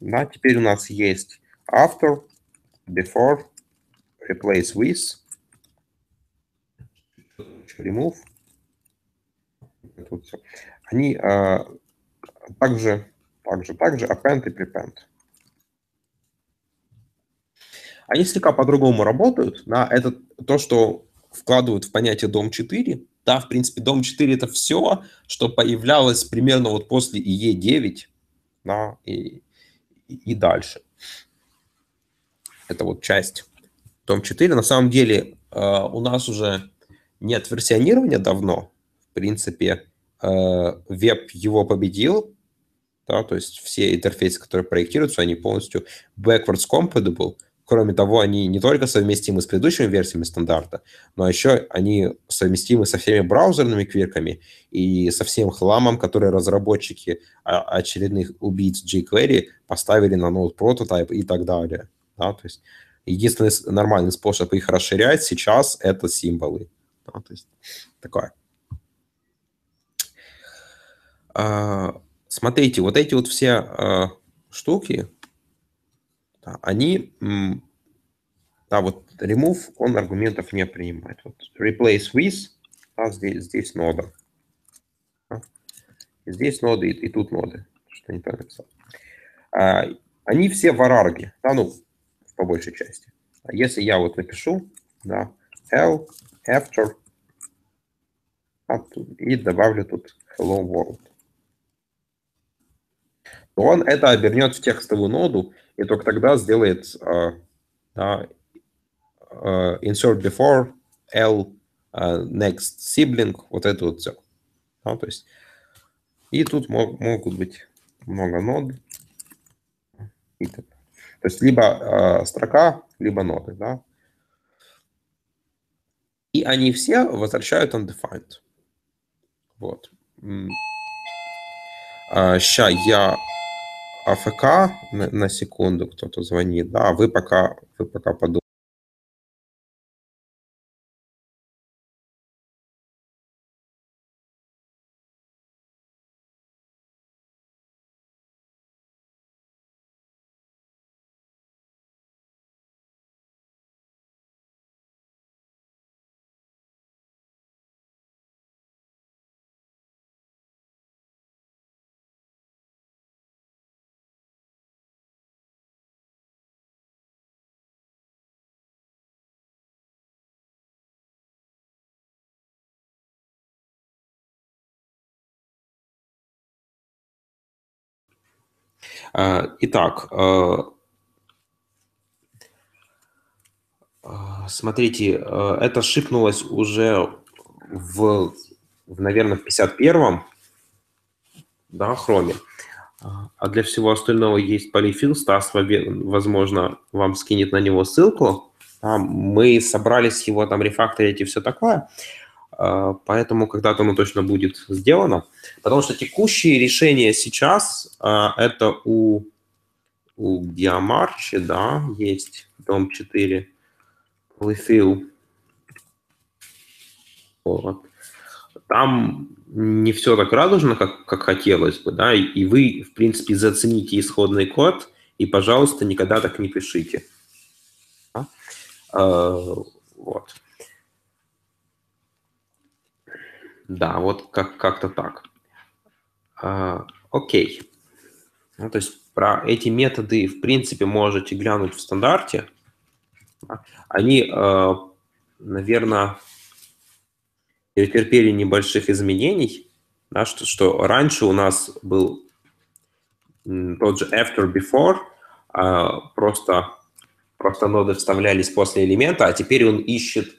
Да, теперь у нас есть after, before, replace with, remove, тут все. Они а, также, также, также append и prepend. Они слегка по-другому работают. Да, это то, что вкладывают в понятие дом 4. Да, в принципе, дом 4 это все, что появлялось примерно вот после IE9 да, и, и дальше. Это вот часть дом 4. На самом деле э, у нас уже нет версионирования давно, принципе, веб его победил, да, то есть все интерфейсы, которые проектируются, они полностью backwards compatible. Кроме того, они не только совместимы с предыдущими версиями стандарта, но еще они совместимы со всеми браузерными квирками и со всем хламом, который разработчики очередных убийц jQuery поставили на Node Prototype и так далее. Да, то есть единственный нормальный способ их расширять сейчас — это символы. Да, то есть такое. А, смотрите, вот эти вот все а, штуки, они, да, вот remove, он аргументов не принимает. Вот replace with, да, здесь, здесь нода. Да. Здесь ноды и, тут ноды. Что не так написал. А, они все в арарге, да, ну, по большей части. А если я вот напишу, да, L after, и добавлю тут hello world, то он это обернет в текстовую ноду, и только тогда сделает uh, uh, insert before, L, uh, next sibling, вот это вот все. Да, то есть, и тут мог, могут быть много нод. И так. То есть либо э, строка, либо ноды. Да? И они все возвращают undefined. Вот. А, ща я АФК на, на секунду кто-то звонит, да, вы пока, вы пока подумайте. Итак, э, э, смотрите, это шипнулось уже в, в наверное, в 51-м, да, хроме. А для всего остального есть полифил. Стас, возможно, вам скинет на него ссылку. Мы собрались его там рефакторить и все такое. Поэтому когда-то оно точно будет сделано. Потому что текущие решения сейчас а, это у, у Диамарчи, да, есть дом 4, Polyfill. Вот. Там не все так радужно, как, как хотелось бы, да, и вы, в принципе, зацените исходный код, и, пожалуйста, никогда так не пишите. Да? А, вот. Да, вот как- как-то так. А, окей. Ну, то есть про эти методы, в принципе, можете глянуть в стандарте. Они, э, наверное, претерпели небольших изменений, да, что, что раньше у нас был тот же after, before, а, просто, просто ноды вставлялись после элемента, а теперь он ищет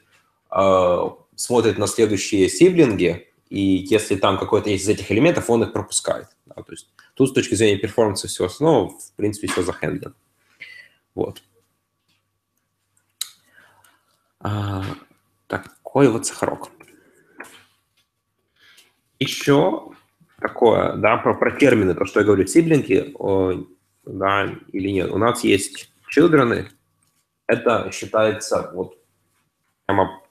а, смотрит на следующие сиблинги, и если там какой-то есть из этих элементов, он их пропускает. Да, то есть тут с точки зрения перформанса всего остального, в принципе, все захендлено. Вот. А, такой вот сахарок. Еще такое, да, про, про термины, то, что я говорю, сиблинги, о, да, или нет. У нас есть children, это считается вот прямо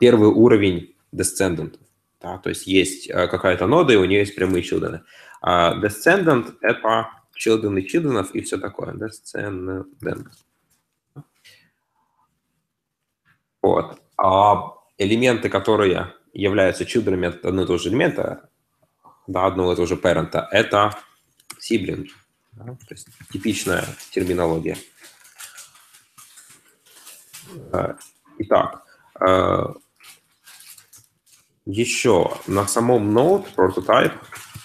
первый уровень descendant. Да, то есть есть а, какая-то нода, и у нее есть прямые children. А descendant — это children и children и все такое. Descendant. Вот. А элементы, которые являются children от одного и того же элемента, да, одного и того же parent, это sibling. То есть типичная терминология. Итак, Еще на самом Node прототип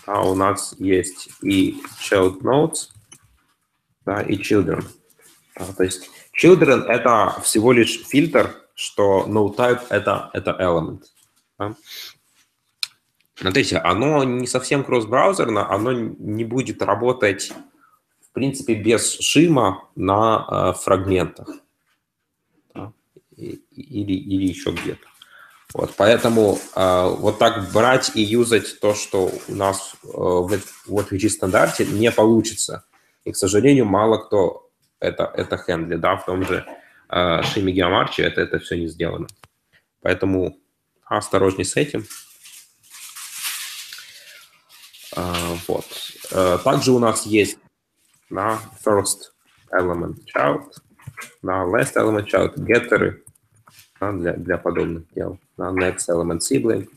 да, у нас есть и child nodes, да, и children. Да, то есть children — это всего лишь фильтр, что node type — это, это element. Да? Смотрите, оно не совсем кросс-браузерно, оно не будет работать, в принципе, без шима на э, фрагментах. Или, или еще где-то. Вот, поэтому э, вот так брать и юзать то, что у нас э, в, в OTG стандарте не получится. И, к сожалению, мало кто это, это хендли, да, в том же э, Шиме Геомарче это, это все не сделано. Поэтому осторожней с этим. Uh, вот. Uh, также у нас есть на first element child, на last element child геттеры для, для подобных дел, на next element sibling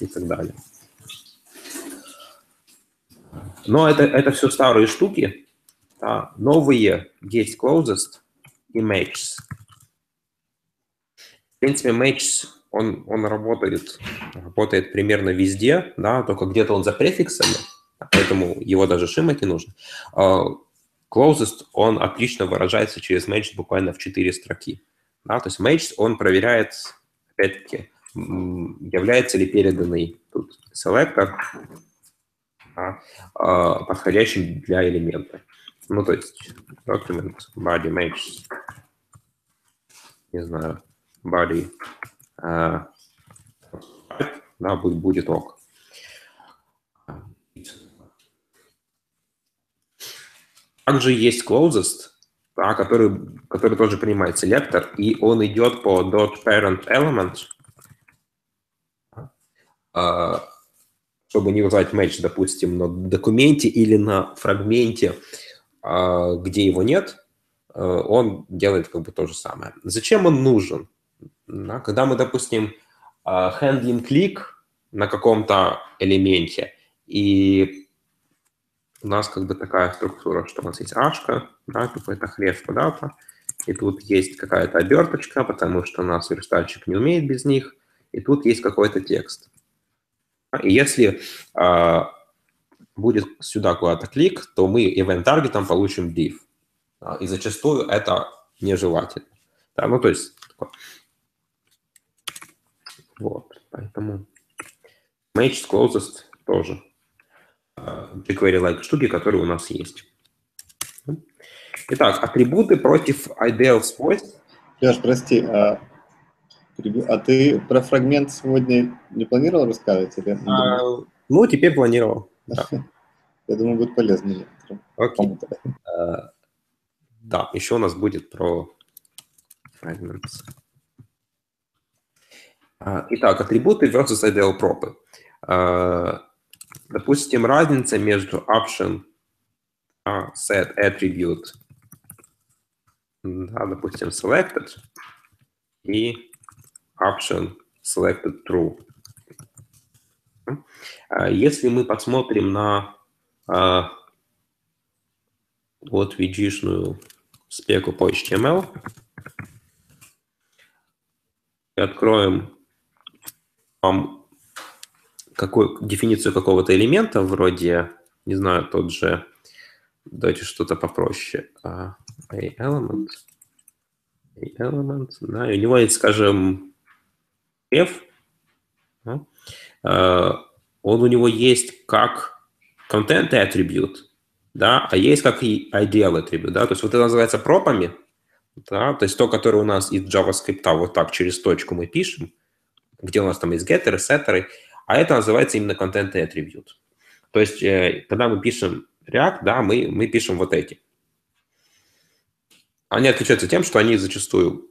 и так далее. Но это, это все старые штуки. Да. Новые есть closest и matches. В принципе, matches он, он работает, работает примерно везде, да, только где-то он за префиксами, поэтому его даже шимать не нужно. Uh, closest, он отлично выражается через match буквально в 4 строки. Да, то есть match, он проверяет, опять-таки, является ли переданный тут селектор да, uh, подходящим для элемента. Ну, то есть document body match, не знаю, body да, будет, будет ок. Также есть closest, да, который, который тоже принимает селектор, и он идет по dot parent element, а, чтобы не вызывать match, допустим, на документе или на фрагменте, а, где его нет, а, он делает как бы то же самое. Зачем он нужен? Да? Когда мы, допустим, хендлим а, клик на каком-то элементе, и у нас как бы такая структура, что у нас есть ашка, да, какой-то хрев куда-то, и тут есть какая-то оберточка, потому что у нас верстальщик не умеет без них, и тут есть какой-то текст. И если э, будет сюда куда-то клик, то мы event таргетом получим div. И зачастую это нежелательно. Да, ну, то есть вот, поэтому match closest тоже jQuery-like штуки, которые у нас есть. Итак, атрибуты против ideal свойств. Леш, прости, а, а ты про фрагмент сегодня не планировал рассказывать? Или... А, ну, теперь планировал. Да. Я думаю, будет полезно. Окей. А, да, еще у нас будет про fragments. А, итак, атрибуты versus ideal пропы. Допустим, разница между option set attribute, да, допустим, selected и option selected true. А, если мы посмотрим на вот vg спеку по HTML и откроем вам какую, дефиницию какого-то элемента, вроде, не знаю, тот же, давайте что-то попроще, uh, a element, a element, да, у него есть, скажем, f, да, uh, он у него есть как content attribute, да, а есть как и ideal attribute, да, то есть вот это называется пропами, да, то есть то, которое у нас из JavaScript вот так через точку мы пишем, где у нас там есть геттеры, сеттеры, а это называется именно content attribute. То есть, э, когда мы пишем React, да, мы, мы пишем вот эти. Они отличаются тем, что они зачастую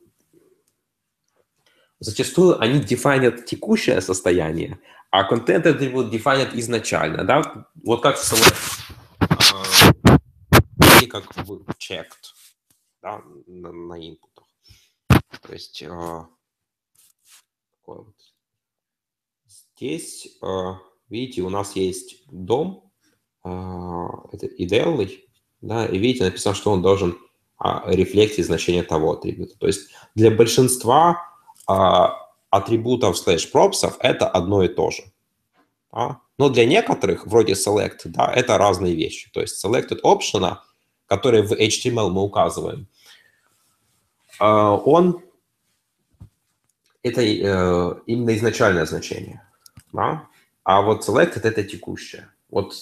зачастую они дефинят текущее состояние, а content attribute дефинят изначально, да, вот как в select, или как в checked, да, на, на инпутах. То есть э, такое вот. Здесь, э, видите, у нас есть дом, э, это идеальный, да, и видите, написано, что он должен а, рефлексить значение того атрибута. То есть для большинства а, атрибутов слэш пропсов это одно и то же. Да? Но для некоторых, вроде select, да, это разные вещи. То есть selected option, который в HTML мы указываем, он это э, именно изначальное значение, да? а вот selected – это текущее. Вот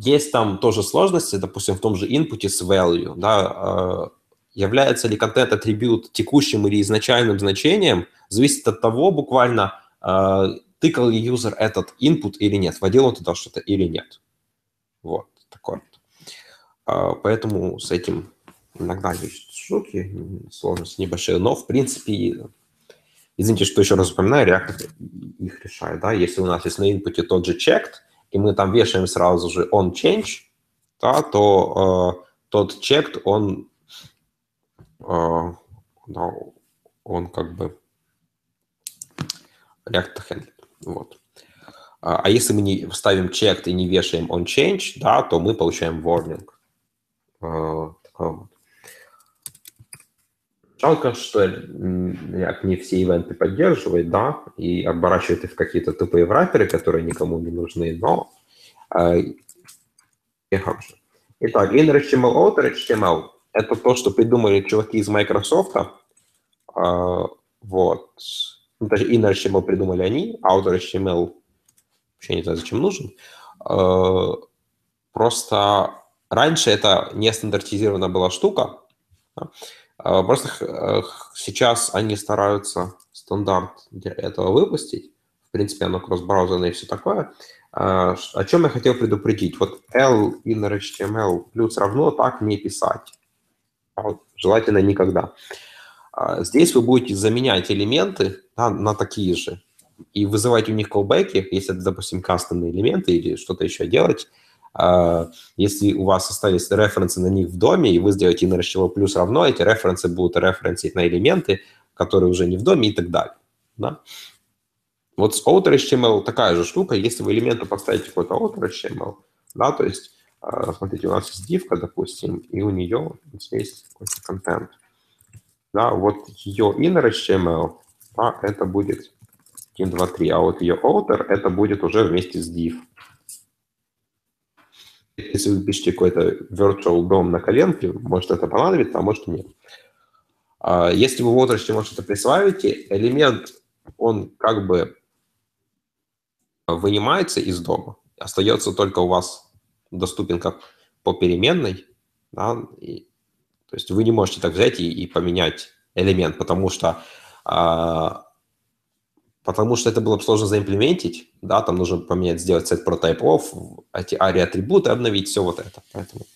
есть там тоже сложности, допустим, в том же input с value, да, э, является ли контент-атрибут текущим или изначальным значением, зависит от того буквально, э, тыкал ли юзер этот input или нет, вводил он туда что-то или нет. Вот, такое. Э, поэтому с этим иногда есть штуки, сложности небольшие, но, в принципе, извините, что еще раз упоминаю, React их решает, да, если у нас есть на input тот же checked, и мы там вешаем сразу же on change, да, то э, тот checked, он, э, да, он как бы React handle, вот. А, а если мы не ставим checked и не вешаем on change, да, то мы получаем warning. Э, вот. Жалко, что React не все ивенты поддерживает, да, и оборачивает их в какие-то тупые враперы, которые никому не нужны, но э. Итак, inner HTML, outer HTML – это то, что придумали чуваки из Microsoft. Э, вот. Ну, даже inner HTML придумали они, outer HTML вообще не знаю, зачем нужен. Э, просто раньше это не стандартизированная была штука, да? А, просто э, сейчас они стараются стандарт для этого выпустить. В принципе, оно кросс-браузерное и все такое. А, о чем я хотел предупредить? Вот L inner HTML плюс равно так не писать. А желательно никогда. Здесь вы будете заменять элементы да, на такие же и вызывать у них колбеки, если это, допустим, кастомные элементы или что-то еще делать, если у вас остались референсы на них в доме, и вы сделаете HTML плюс равно, эти референсы будут референсить на элементы, которые уже не в доме и так далее. Да? Вот с outer HTML такая же штука. Если вы элементы поставите какой-то outer HTML, да, то есть, а, смотрите, у нас есть дивка, допустим, и у нее есть какой-то контент. Да, вот ее inner HTML, да, это будет 1, 2, 3, а вот ее outer, это будет уже вместе с div если вы пишете какой-то virtual дом на коленке, может это понадобится, а может нет. А если вы в отрасли может что-то присваиваете, элемент, он как бы вынимается из дома, остается только у вас доступен как по переменной, да, и, то есть вы не можете так взять и, и поменять элемент, потому что а, потому что это было бы сложно заимплементить, да, там нужно поменять, сделать сет прототипов, эти ARI-атрибуты обновить, все вот это. Поэтому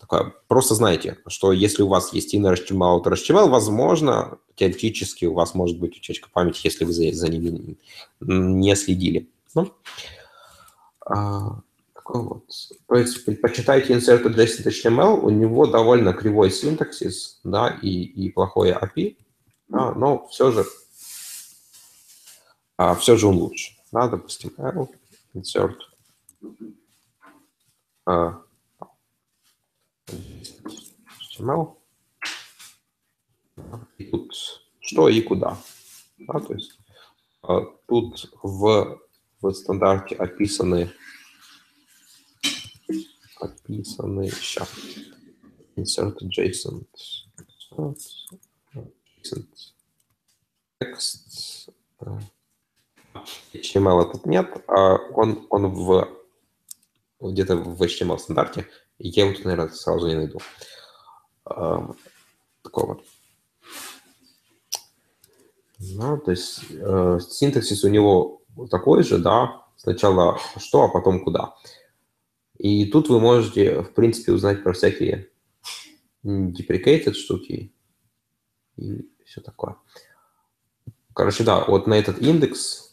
такое, просто знаете, что если у вас есть inner HTML, outer HTML, возможно, теоретически у вас может быть утечка памяти, если вы за, за ними не следили. Ну, а, вот. То есть предпочитайте inserted JSON HTML, у него довольно кривой синтаксис, да, и, и плохое API, да, но все же а все же он лучше. Да, допустим, L, insert. HTML. И тут что и куда. Да, то есть а, тут в, в стандарте описаны описаны сейчас insert JSON text HTML тут нет, а он, он в где-то в HTML стандарте, я его тут, наверное, сразу не найду. Такой вот. Ну, то есть э, синтаксис у него такой же, да, сначала что, а потом куда. И тут вы можете, в принципе, узнать про всякие deprecated штуки и все такое. Короче, да, вот на этот индекс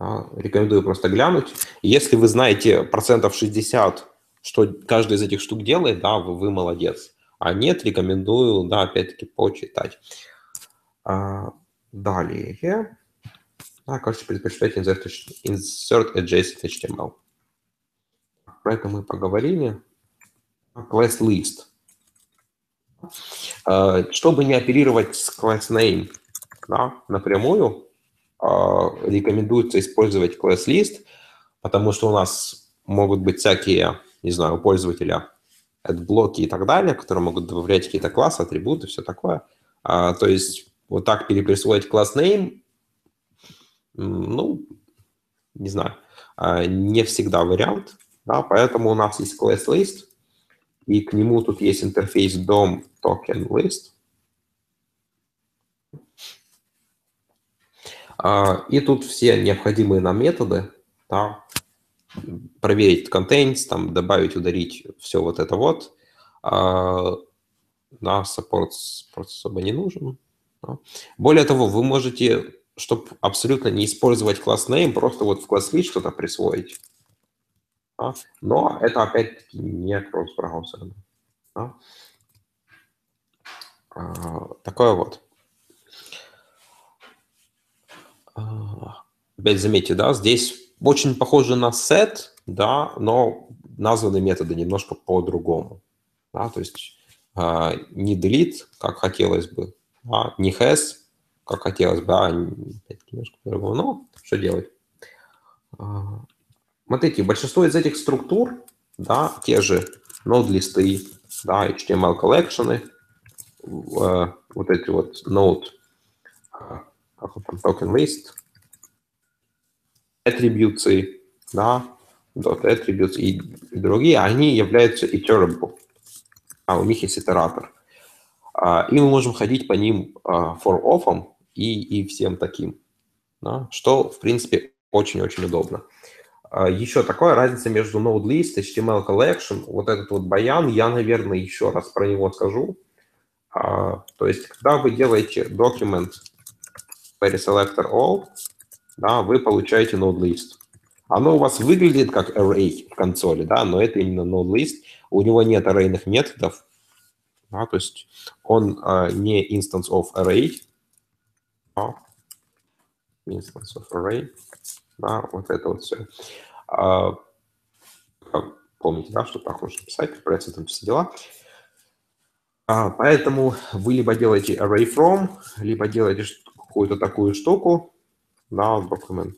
рекомендую просто глянуть. Если вы знаете процентов 60, что каждый из этих штук делает, да, вы, вы молодец. А нет, рекомендую, да, опять-таки почитать. А, далее. Да, короче, предпочитайте insert, insert adjacent HTML. Про это мы поговорили. Class list. А, чтобы не оперировать с class name да, напрямую, а, рекомендуется использовать класс-лист, потому что у нас могут быть всякие, не знаю, у пользователя блоки и так далее, которые могут добавлять какие-то классы, атрибуты, все такое. А, то есть вот так переприсвоить класс name, ну, не знаю, а, не всегда вариант, да, поэтому у нас есть class list, и к нему тут есть интерфейс DOM token list. И тут все необходимые нам методы, да, проверить contains, там, добавить, ударить, все вот это вот. А, да, просто особо не нужен. Да. Более того, вы можете, чтобы абсолютно не использовать класс name, просто вот в класс list что-то присвоить. Да. Но это опять-таки не кросс-браузерно. Да. А, такое вот. А, опять заметьте, да, здесь очень похоже на set, да, но названы методы немножко по-другому. Да, то есть э, не delete, как хотелось бы, а не has, как хотелось бы, а немножко по-другому. Но что делать? А, смотрите, большинство из этих структур, да, те же node-листы, да, HTML коллекшены, э, вот эти вот node, там, token list, attributes, да, dot attributes и, другие, они являются iterable. А у них есть итератор. А, и мы можем ходить по ним а, for off и, и всем таким. Да, что, в принципе, очень-очень удобно. А, еще такая разница между node list, HTML collection, вот этот вот баян, я, наверное, еще раз про него скажу. То есть, когда вы делаете document selector all, да, вы получаете node list. Оно у вас выглядит как array в консоли, да, но это именно node list. У него нет аррейных методов, да, то есть он а, не instance of array, а instance of array, да, вот это вот все. А, помните, да, что так нужно писать, пресс, там все дела. А, поэтому вы либо делаете array from, либо делаете какую-то такую штуку, да, документ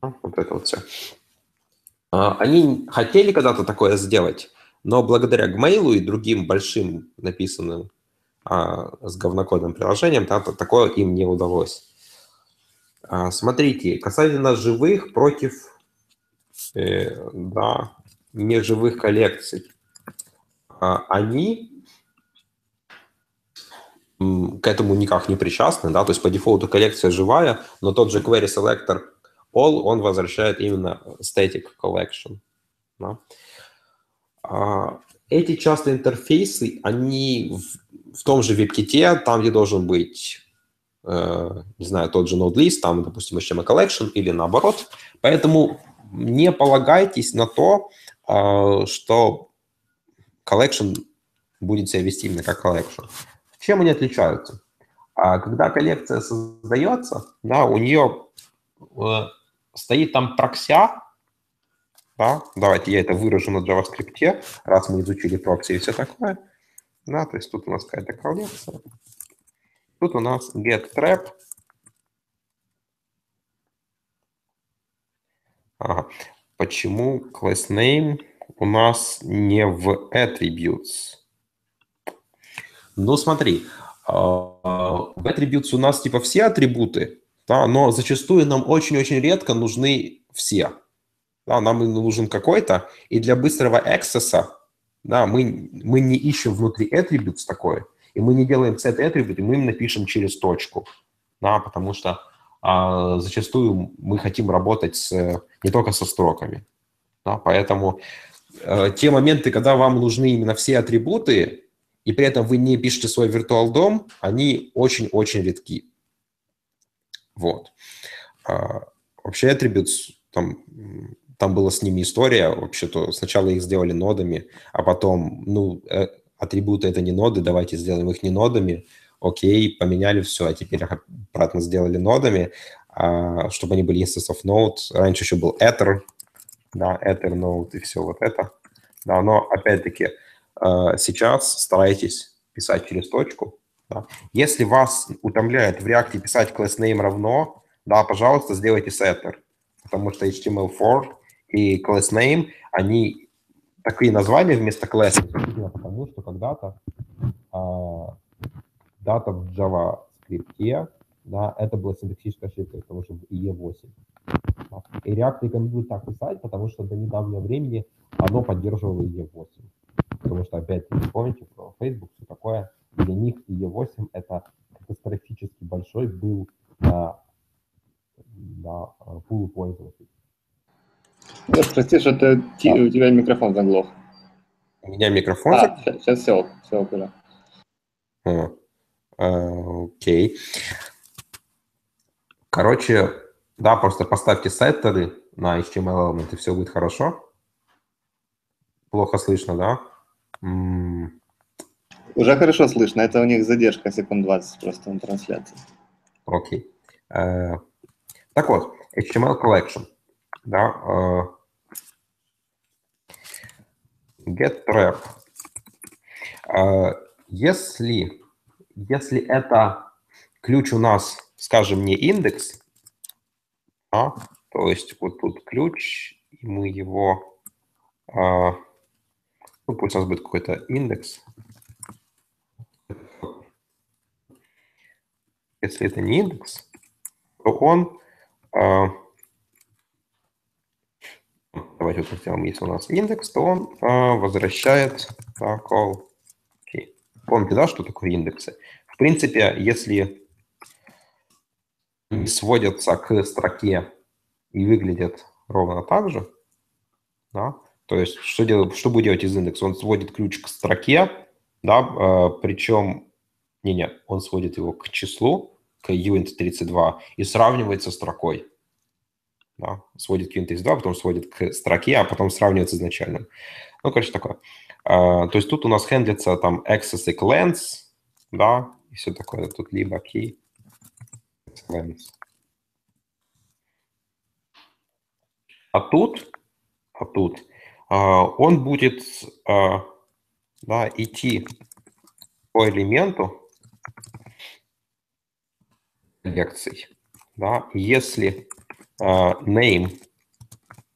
вот это вот все. А, они хотели когда-то такое сделать, но благодаря Gmail и другим большим написанным а, с говнокодным приложением, да, такое им не удалось. А, смотрите, касательно живых против э, да, неживых коллекций. А, они к этому никак не причастны, да, то есть по дефолту коллекция живая, но тот же query selector all, он возвращает именно static collection. Да. А, эти часто интерфейсы, они в, в том же WebKit, там, где должен быть, э, не знаю, тот же node list, там, допустим, HTML collection или наоборот, поэтому не полагайтесь на то, э, что collection будет себя вести именно как collection. Чем они отличаются? А когда коллекция создается, да, у нее э, стоит там прокся, да, давайте я это выражу на JavaScript, раз мы изучили прокси и все такое, да, то есть тут у нас какая-то коллекция, тут у нас get trap, ага. почему class name у нас не в attributes? Ну, смотри, а, в Attributes у нас типа все атрибуты, да, но зачастую нам очень-очень редко нужны все. Да, нам нужен какой-то, и для быстрого эксесса да, мы, мы не ищем внутри attributes такое, и мы не делаем set attribute, и мы им напишем через точку, да, потому что а, зачастую мы хотим работать с, не только со строками. Да, поэтому а, те моменты, когда вам нужны именно все атрибуты, и при этом вы не пишете свой виртуал дом, они очень-очень редки. Вот. А, вообще Attributes, там, там была с ними история, вообще-то сначала их сделали нодами, а потом, ну, э, атрибуты это не ноды, давайте сделаем их не нодами, окей, поменяли все, а теперь обратно сделали нодами, а, чтобы они были instance of node. Раньше еще был Ether, да, Ether node и все вот это. Да, но опять-таки, сейчас старайтесь писать через точку. Да. Если вас утомляет в React писать class name равно, да, пожалуйста, сделайте setter, потому что HTML4 и class name, они такие названия вместо class, потому что когда-то а, дата в JavaScript, да, это была синтаксическая ошибка, потому что в IE8. И React рекомендует так писать, потому что до недавнего времени оно поддерживало IE8. Потому что, опять, помните Facebook, все такое, для них IE8 это катастрофически большой был да, да, пул пользователей. Прости, что ты, да. у тебя микрофон заглох. У меня микрофон? А, сейчас, сейчас все, все уже. А, окей. Короче, да, просто поставьте сеттеры на HTML и все будет хорошо. Плохо слышно, да? Уже хорошо слышно. Это у них задержка секунд 20 просто на трансляции. Окей. Э, так вот, HTML collection. Да, э, get trap. Э, если, если это ключ у нас, скажем, не индекс, а, то есть вот тут ключ, и мы его, ну пусть у нас будет какой-то индекс, если это не индекс, то он... Э, давайте вот сделаем, если у нас индекс, то он э, возвращает так, all. Okay. Помните, да, что такое индексы? В принципе, если сводятся к строке и выглядят ровно так же, да, то есть что, делает, что будет делать из индекса? Он сводит ключ к строке, да, э, причем, не, не, он сводит его к числу, к uint32 и сравнивает со строкой. Да, сводит к uint32, потом сводит к строке, а потом сравнивает с изначальным. Ну, короче, такое. А, то есть тут у нас хендлится там access и lens, да, и все такое. Тут либо key, lens. А тут, а тут он будет а, да, идти по элементу, лекций. Да? Если uh, name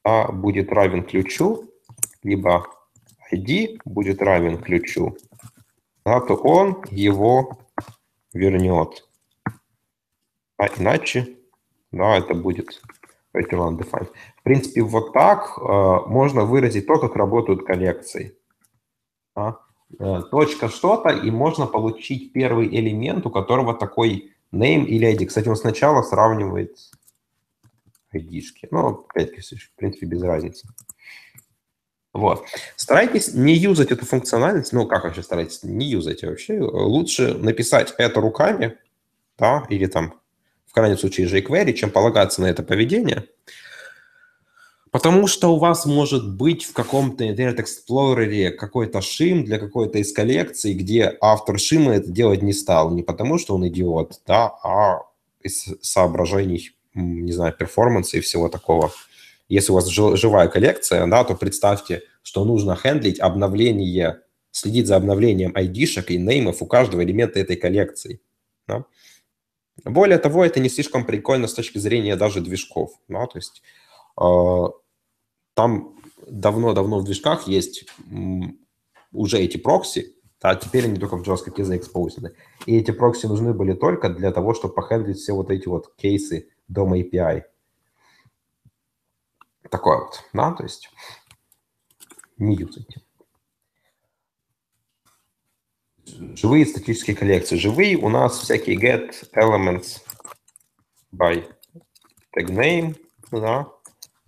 uh, будет равен ключу, либо ID будет равен ключу, да, то он его вернет. А иначе, да, это будет return undefined. В принципе, вот так uh, можно выразить то, как работают коллекции. Да? Uh, точка что-то, и можно получить первый элемент, у которого такой name или ID. Кстати, он сначала сравнивает ID-шки. Ну, опять-таки, в принципе, без разницы. Вот. Старайтесь не юзать эту функциональность. Ну, как вообще старайтесь? Не юзать вообще. Лучше написать это руками, да, или там, в крайнем случае, jQuery, чем полагаться на это поведение. Потому что у вас может быть в каком-то Internet Explorer какой-то шим для какой-то из коллекций, где автор шима это делать не стал. Не потому, что он идиот, да, а из соображений, не знаю, перформанса и всего такого. Если у вас живая коллекция, да, то представьте, что нужно хендлить обновление, следить за обновлением ID-шек и неймов у каждого элемента этой коллекции. Да? Более того, это не слишком прикольно с точки зрения даже движков. Да? То есть там давно-давно в движках есть уже эти прокси, а теперь они только в JavaScript заэкспозены. И эти прокси нужны были только для того, чтобы похендлить все вот эти вот кейсы дома API. Такое вот, да, то есть не юзайте. Живые статические коллекции. Живые у нас всякие get elements by tag name, да,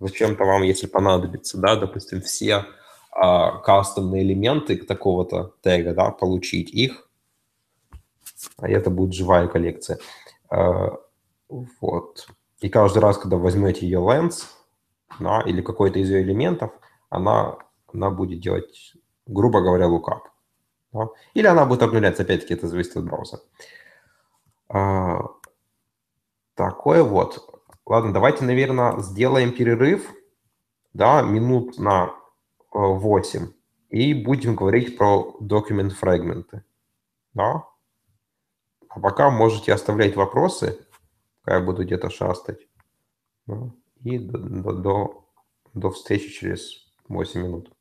зачем-то вам, если понадобится, да, допустим, все а, кастомные элементы такого-то тега, да, получить их, а это будет живая коллекция. А, вот. И каждый раз, когда возьмете ее lens, да, или какой-то из ее элементов, она, она будет делать, грубо говоря, lookup. Да? Или она будет обнуляться, опять-таки, это зависит от браузера. А, такое вот. Ладно, давайте, наверное, сделаем перерыв, да, минут на 8, э, и будем говорить про документ фрагменты, да. А пока можете оставлять вопросы, пока я буду где-то шастать. Да? И до, до, до встречи через 8 минут.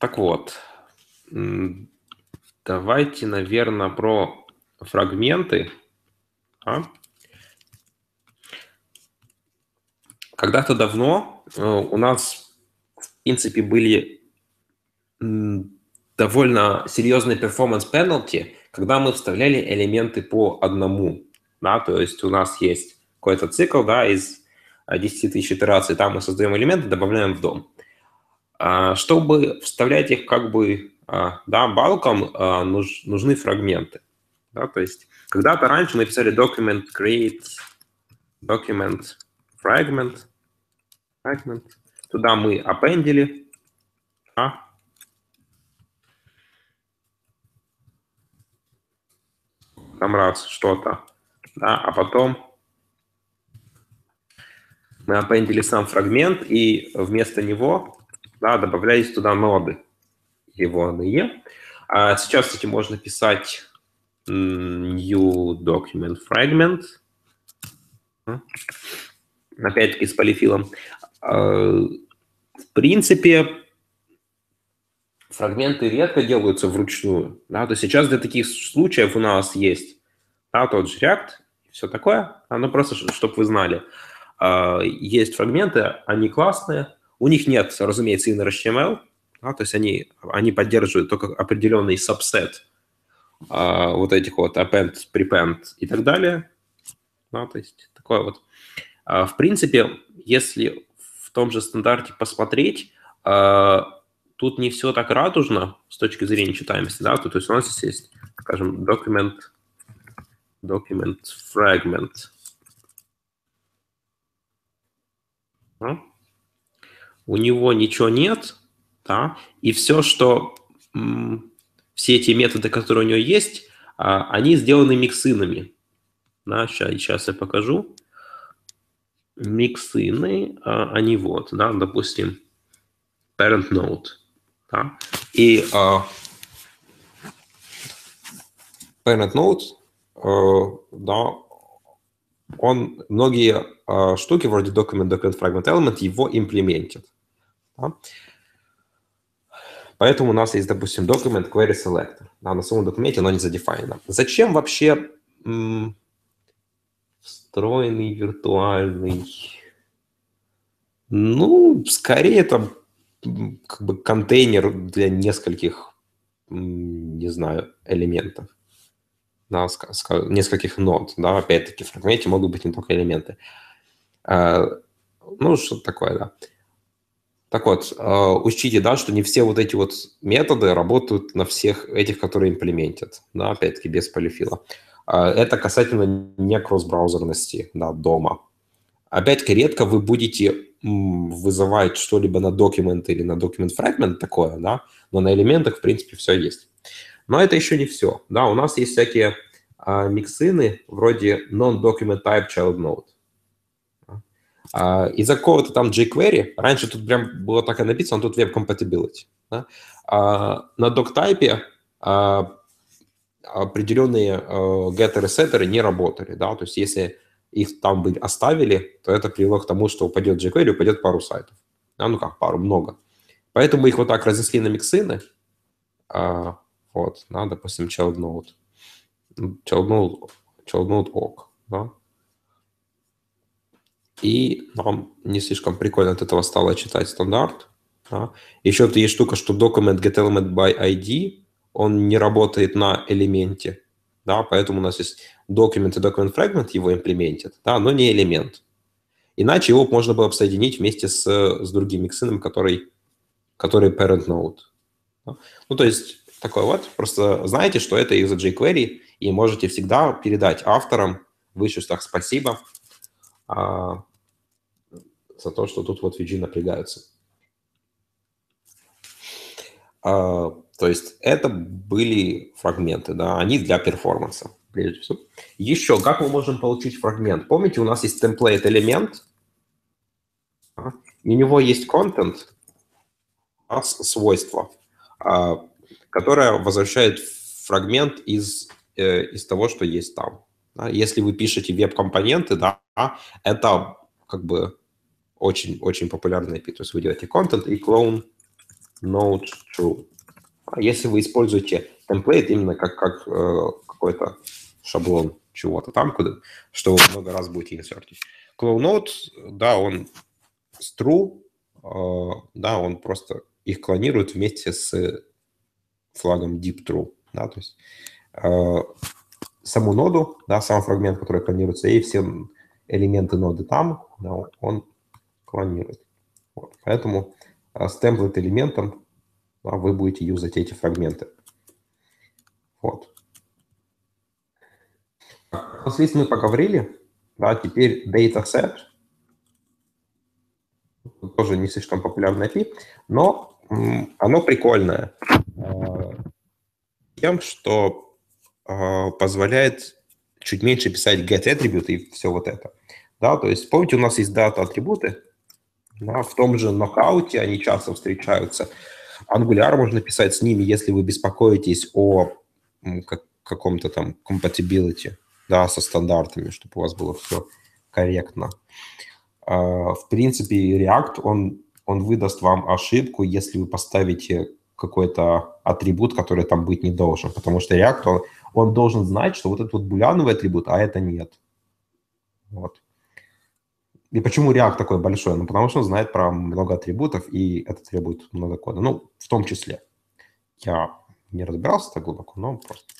Так вот, давайте, наверное, про фрагменты. А? Когда-то давно э, у нас, в принципе, были довольно серьезные перформанс penalty, когда мы вставляли элементы по одному. Да? То есть у нас есть какой-то цикл да, из 10 тысяч итераций, там мы создаем элементы, добавляем в дом. А, чтобы вставлять их как бы а, да, балком, а, нужны фрагменты. Да? То есть когда-то раньше мы писали document create, document fragment, fragment. Туда мы appendили, а? там раз что-то, да, а потом мы appendили сам фрагмент, и вместо него да, добавлялись туда ноды егоные. А сейчас, кстати, можно писать new document fragment, опять-таки с полифилом. А, в принципе, фрагменты редко делаются вручную. Да? То сейчас для таких случаев у нас есть да, тот же React, все такое. Оно просто, чтобы вы знали. А, есть фрагменты, они классные. У них нет, разумеется, inner HTML. Да, то есть они, они поддерживают только определенный сабсет а, вот этих вот append, prepend и так далее. Да, то есть такое вот. А, в принципе, если в том же стандарте посмотреть, а, тут не все так радужно с точки зрения читаемости, да, то, то есть у нас здесь есть, скажем, document, document fragment. У него ничего нет, да, и все, что все эти методы, которые у него есть, а, они сделаны миксинами. Да, сейчас, сейчас я покажу. Миксины, а, они вот, да, допустим, parent node. Да, и а, parent node, да, он многие штуки вроде document, document fragment element его имплементит. Да? Поэтому у нас есть, допустим, document query selector. Да, на самом документе оно не задефайнено. Зачем вообще м- встроенный виртуальный? Ну, скорее это как бы контейнер для нескольких, не знаю, элементов. Да, нескольких нод. Да, опять-таки, в фрагменте могут быть не только элементы. А, ну, что такое, да. Так вот, э, учтите, да, что не все вот эти вот методы работают на всех этих, которые имплементят, да, опять-таки без полифила. Э, это касательно не кросс-браузерности, да, дома. Опять-таки, редко вы будете вызывать что-либо на документ или на документ фрагмент такое, да, но на элементах, в принципе, все есть. Но это еще не все, да, у нас есть всякие а, миксины вроде non-document type child node. А, из-за какого-то там jQuery, раньше тут прям было так и написано, тут web compatibility. Да? А, на doctype а, определенные а, геттеры сеттеры не работали. Да? То есть если их там бы оставили, то это привело к тому, что упадет jQuery, упадет пару сайтов. Да? Ну как, пару, много. Поэтому их вот так разнесли на миксины. Вот, да, допустим, child node. Child node, child node ok. Да? И нам не слишком прикольно от этого стало читать стандарт. Да. Еще вот есть штука, что document get by ID, он не работает на элементе, да, поэтому у нас есть document и document fragment его имплементит, да, но не элемент. Иначе его можно было бы соединить вместе с, с другим миксином, который, который parent node. Да. Ну, то есть такое вот, просто знаете, что это из-за jQuery, и можете всегда передать авторам, выше так спасибо, а, за то, что тут вот VG напрягаются. А, то есть это были фрагменты, да, они для перформанса, прежде всего. Еще, как мы можем получить фрагмент? Помните, у нас есть template элемент, а, у него есть content, а, свойство, а, которое возвращает фрагмент из, э, из того, что есть там. Да? Если вы пишете веб-компоненты, да, это как бы очень-очень популярный есть вы делаете content и clone node true. А если вы используете темплейт именно как, как э, какой-то шаблон чего-то там, куда, что вы много раз будете инсертить. Clone да, он с true, э, да, он просто их клонирует вместе с флагом deep true, да, то есть э, саму ноду, да, сам фрагмент, который клонируется, и все элементы ноды там, да, он клонирует. Вот. Поэтому э, с template элементом вы будете юзать эти фрагменты. Вот. Здесь мы поговорили, да, теперь dataset, тоже не слишком популярный API, но оно прикольное э, тем, что э, позволяет чуть меньше писать get attribute и все вот это. Да, то есть помните, у нас есть дата атрибуты, да, в том же нокауте они часто встречаются. Angular можно писать с ними, если вы беспокоитесь о как, каком-то там compatibility, да, со стандартами, чтобы у вас было все корректно. Uh, в принципе, React, он, он выдаст вам ошибку, если вы поставите какой-то атрибут, который там быть не должен, потому что React, он, он должен знать, что вот этот вот буляновый атрибут, а это нет. Вот. И почему React такой большой? Ну, потому что он знает про много атрибутов, и это требует много кода. Ну, в том числе. Я не разбирался так глубоко, но просто.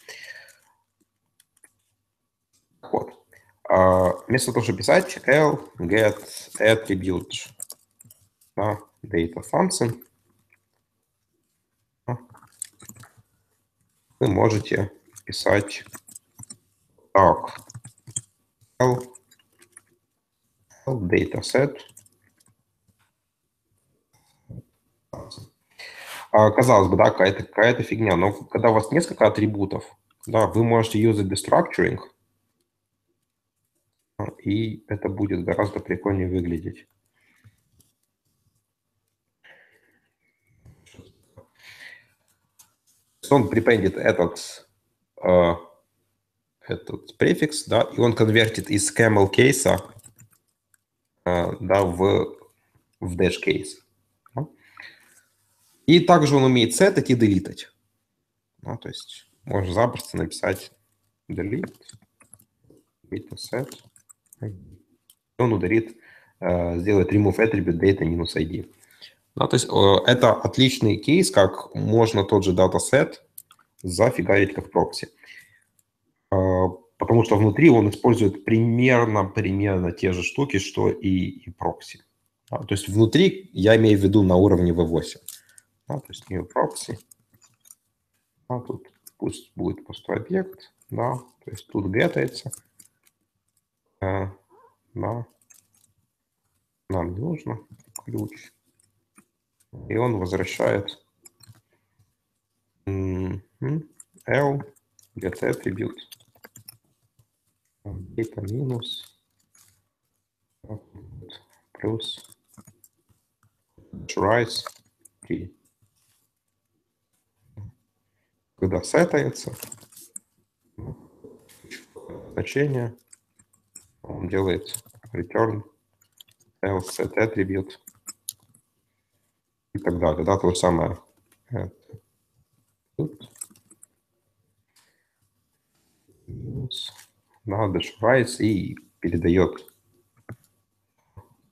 Вот. А, вместо того, чтобы писать l get attribute да, data function, вы можете писать так l dataset а, казалось бы, да, какая-то какая фигня, но когда у вас несколько атрибутов, да, вы можете юзать destructuring, и это будет гораздо прикольнее выглядеть. Он припендит этот, э, этот префикс, да, и он конвертит из camel кейса да, в, в dash кейс. И также он умеет сетать и делитать. Ну, то есть можно запросто написать delete, delete set. Он ударит, э, сделает remove attribute data минус ID. Ну, то есть это отличный кейс, как можно тот же датасет зафигарить как прокси. Потому что внутри он использует примерно, примерно те же штуки, что и, и прокси. То есть внутри я имею в виду на уровне V8. Да, то есть new proxy. А тут пусть будет пустой объект, да, то есть тут гетается. Э, да. Нам не нужно ключ. И он возвращает L get attribute data минус плюс rise 3 когда сетается, значение, он делает return else set attribute и так далее. Да, то же самое. Тут. Да, дешевайс и передает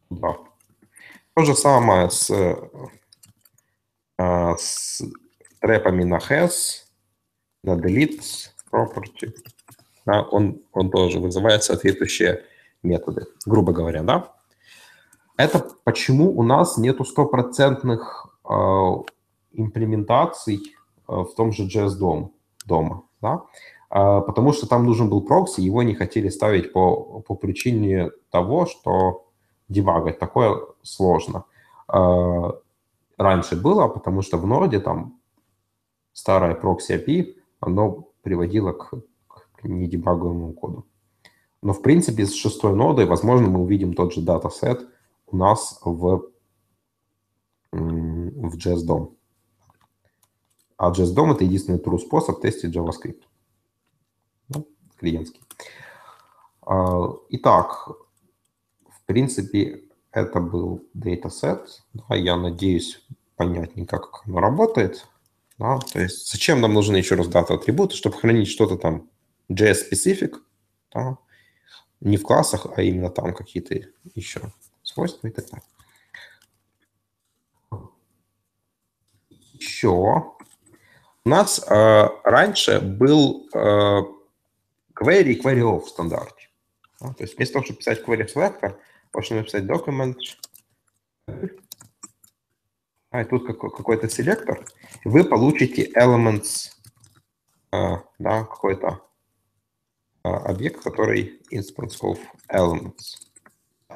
туда. То же самое с, э, с трэпами на has на delete property, да, он, он тоже вызывает соответствующие методы, грубо говоря, да. Это почему у нас нету стопроцентных э, имплементаций э, в том же JS-дом, дома, да, э, потому что там нужен был прокси, его не хотели ставить по, по причине того, что дебагать такое сложно. Э, раньше было, потому что в ноде там старая прокси API оно приводило к, к недебагуемому коду. Но, в принципе, с шестой нодой, возможно, мы увидим тот же датасет у нас в, в JSDOM. А JSDOM — это единственный true способ тестить JavaScript. Клиентский. А, итак, в принципе, это был датасет. Да, я надеюсь, понятненько, как оно работает. Да? То есть зачем нам нужны еще раз дата атрибуты, чтобы хранить что-то там JS-specific, да? не в классах, а именно там какие-то еще свойства и так далее. Еще у нас э, раньше был э, query и query off в стандарте. Да? То есть вместо того, чтобы писать query selector, можно написать document а, и тут какой-то селектор, вы получите elements, uh, да, какой-то uh, объект, который instance of elements.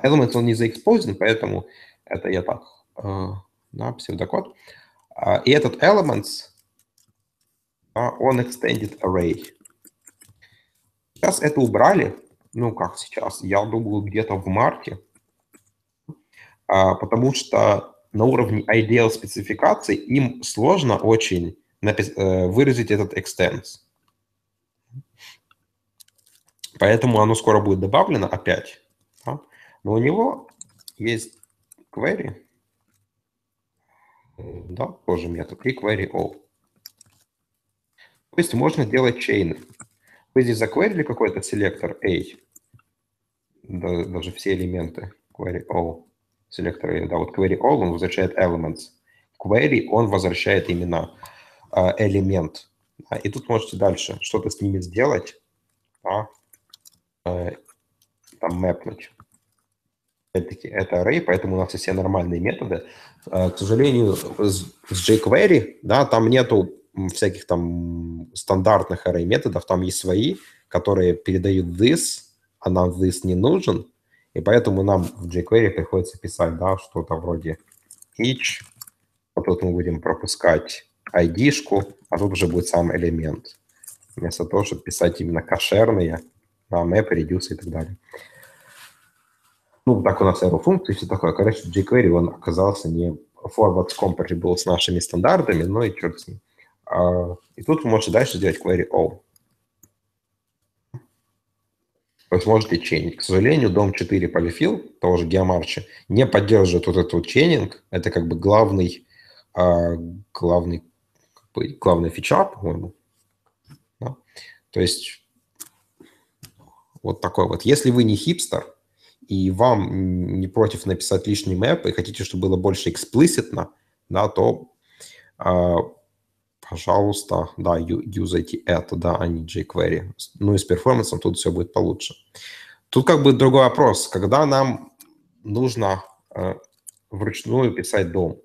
Elements он не заэкспозен, поэтому это я так, да, псевдокод. Uh, и этот elements, он extended array. Сейчас это убрали, ну как сейчас, я думаю, где-то в марте, uh, потому что на уровне ideal спецификации им сложно очень э, выразить этот extends. Поэтому оно скоро будет добавлено опять. Да? Но у него есть query, да, тоже метод, и query all. То есть можно делать чейны. Вы здесь закварили какой-то селектор A, даже все элементы query all селектор, да, вот query all, он возвращает elements. Query, он возвращает именно э, элемент. Да, и тут можете дальше что-то с ними сделать, да, э, там мэпнуть. Опять-таки, это array, поэтому у нас все нормальные методы. К сожалению, с jQuery, да, там нету всяких там стандартных array методов, там есть свои, которые передают this, а нам this не нужен, и поэтому нам в jQuery приходится писать да, что-то вроде each, а тут мы будем пропускать ID-шку, а тут уже будет сам элемент. Вместо того, чтобы писать именно кошерные, да, map, reduce и так далее. Ну, так у нас arrow функции, все такое. Короче, jQuery, он оказался не forward compatible с нашими стандартами, но и черт с ним. А, и тут вы можете дальше сделать query all. вы сможете чейнить. К сожалению, дом 4 полифил, того же Геомарча, не поддерживает вот этот вот чейнинг. Это как бы главный, э, главный, как бы, главный фича, по-моему. Да? То есть вот такой вот. Если вы не хипстер, и вам не против написать лишний мэп, и хотите, чтобы было больше эксплиситно, да, то э, пожалуйста, да, юзайте это, да, а не jQuery. Ну и с перформансом тут все будет получше. Тут как бы другой вопрос. Когда нам нужно э, вручную писать дом,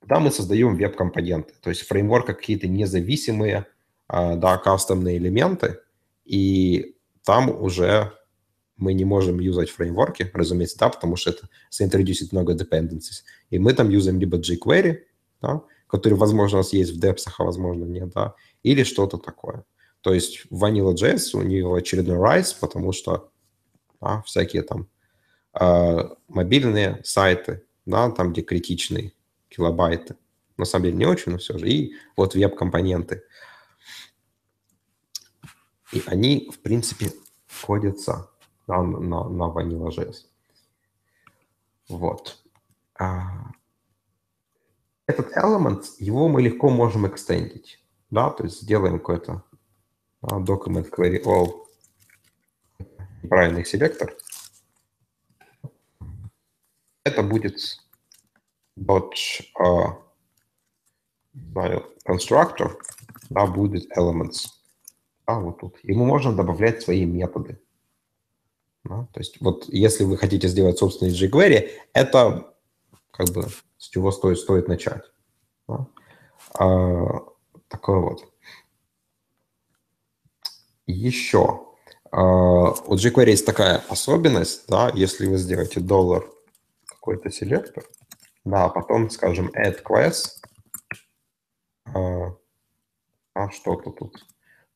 когда мы создаем веб-компоненты, то есть фреймворка какие-то независимые, э, да, кастомные элементы, и там уже мы не можем юзать фреймворки, разумеется, да, потому что это заинтродюсит много dependencies. И мы там юзаем либо jQuery, да, который, возможно, у нас есть в депсах, а возможно нет, да, или что-то такое. То есть Vanilla.js у нее очередной rise, потому что да, всякие там э, мобильные сайты, да, там, где критичные килобайты, на самом деле не очень, но все же, и вот веб-компоненты. И они, в принципе, кодятся да, на, на Vanilla.js. Вот. А, этот element, его мы легко можем экстендить. Да, то есть сделаем какой-то да, document query all правильный селектор. Это будет dot uh, constructor, да, будет elements. Да, вот тут. И мы можем добавлять свои методы. Да, то есть вот если вы хотите сделать собственный jQuery, это как бы с чего стоит, стоит начать. Да? А, такое вот. Еще. А, у jQuery есть такая особенность, да, если вы сделаете доллар какой-то селектор, да, а потом, скажем, add class, а, а что-то тут,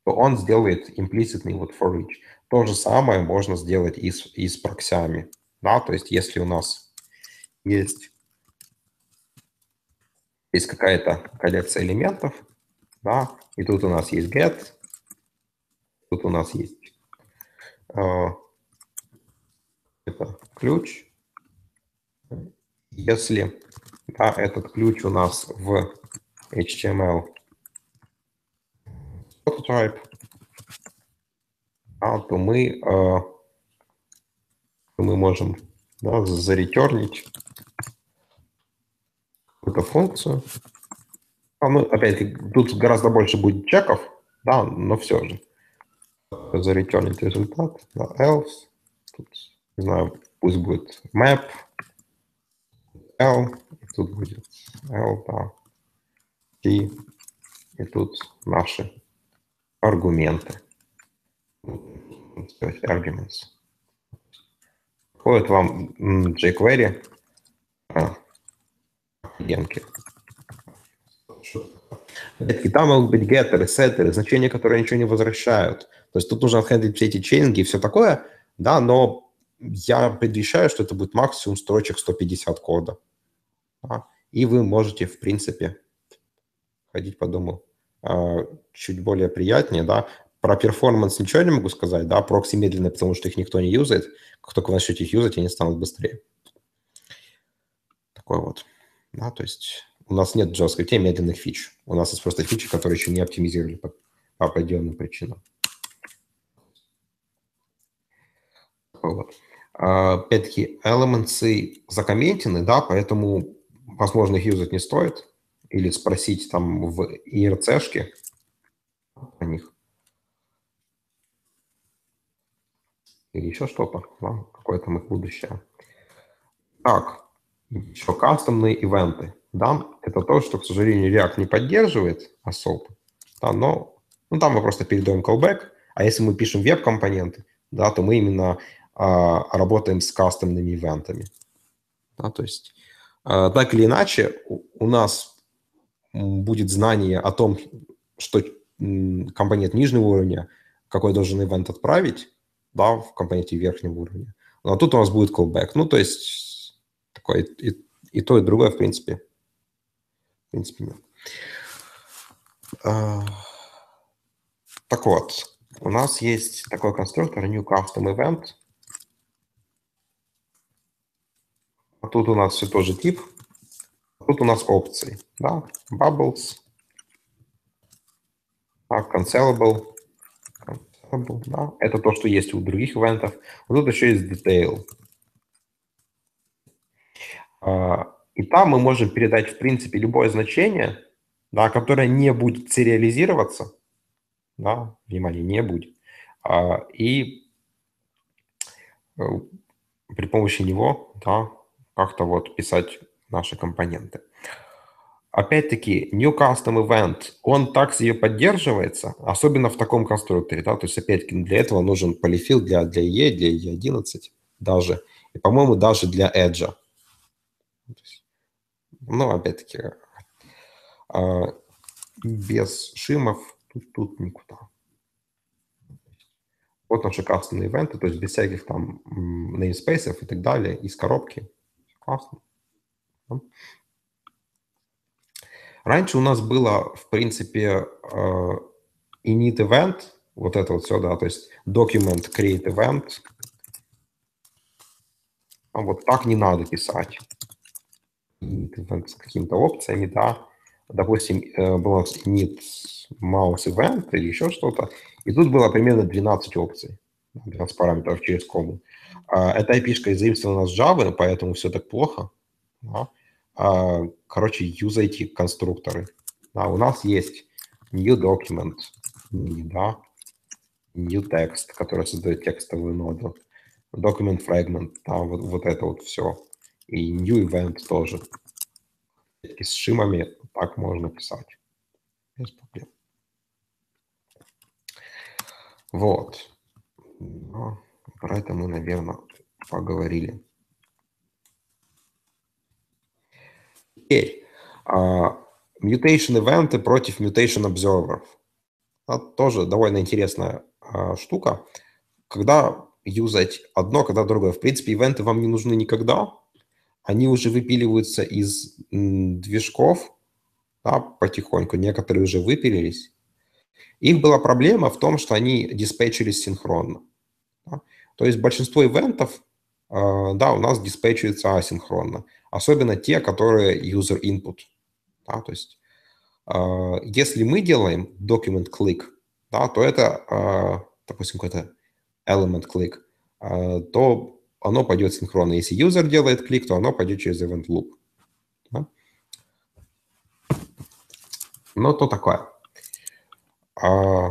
то он сделает имплицитный вот for each. То же самое можно сделать и с, и с проксями. Да, то есть если у нас есть есть какая-то коллекция элементов, да, и тут у нас есть get, тут у нас есть э, это ключ. Если да, этот ключ у нас в HTML prototype, а, то мы, э, мы можем да, заретернить какую-то функцию. А, ну, опять-таки, тут гораздо больше будет чеков, да, но все же. Заретернить результат, да, else, тут, не знаю, пусть будет map, L, и тут будет L, да, T, и тут наши аргументы. Arguments. Ходит вам jQuery, а, Генки. И там могут быть геттеры, сеттеры, значения, которые ничего не возвращают. То есть тут нужно отхендлить все эти чейнинги и все такое, да, но я предвещаю, что это будет максимум строчек 150 кода. Да, и вы можете, в принципе, ходить по дому э, чуть более приятнее, да. Про performance ничего не могу сказать, да, прокси медленные, потому что их никто не юзает. Как только вы начнете их юзать, они станут быстрее. Такой вот, да, то есть у нас нет в JavaScript медленных фич. У нас есть просто фичи, которые еще не оптимизировали по, по определенным причинам. Вот. А, опять-таки, elements закомментены, да, поэтому, возможно, их юзать не стоит. Или спросить там в IRC-шке о них. Или еще что-то, да, какое там их будущее. Так, еще кастомные ивенты. Да, это то, что, к сожалению, React не поддерживает особо. Да, но ну, там мы просто передаем callback, а если мы пишем веб-компоненты, да, то мы именно а, работаем с кастомными ивентами. Да, то есть а, так или иначе у, у нас будет знание о том, что компонент нижнего уровня, какой должен ивент отправить, да, в компоненте верхнего уровня. Но тут у нас будет callback. Ну, то есть такое и, и то, и другое, в принципе, в принципе. А, так вот, у нас есть такой конструктор New Custom Event. А тут у нас все тоже тип. А тут у нас опции. Да? Bubbles. Так, cancelable. cancelable да? Это то, что есть у других ивентов. А тут еще есть detail. А, и там мы можем передать, в принципе, любое значение, да, которое не будет сериализироваться. Да, внимание, не будет. А, и э, при помощи него да, как-то вот писать наши компоненты. Опять-таки, New Custom Event, он так себе поддерживается, особенно в таком конструкторе. Да? То есть, опять-таки, для этого нужен полифил для, для E, для E11 даже. И, по-моему, даже для Edge. Ну, опять-таки, а, без шимов тут, тут никуда. Вот наши кастомные ивенты, то есть без всяких там namespace и так далее, из коробки. Классно. Раньше у нас было, в принципе, uh, init event, вот это вот все, да, то есть document create event. А вот так не надо писать. С какими-то опциями, да. Допустим, э, был у нас init mouse event или еще что-то, и тут было примерно 12 опций, 12 параметров через кому. А, эта IP-шка заимствована с Java, поэтому все так плохо. Да? А, короче, юзайте конструкторы. Да, у нас есть new document, да, new text, который создает текстовую ноду, document fragment, да, вот, вот это вот все. И new event тоже. И с шимами так можно писать. Без проблем. Вот. Ну, про это мы, наверное, поговорили. Теперь, uh, mutation ивенты против mutation observer. Это тоже довольно интересная uh, штука. Когда юзать одно, когда другое. В принципе, ивенты вам не нужны никогда. Они уже выпиливаются из движков да, потихоньку. Некоторые уже выпилились. Их была проблема в том, что они диспетчились синхронно. Да? То есть большинство ивентов, э, да, у нас диспетчуется асинхронно. особенно те, которые user input. Да, то есть э, если мы делаем document click, да, то это, э, допустим, какой-то element click, э, то оно пойдет синхронно. Если user делает клик, то оно пойдет через event loop. Да? Ну, то такое. А,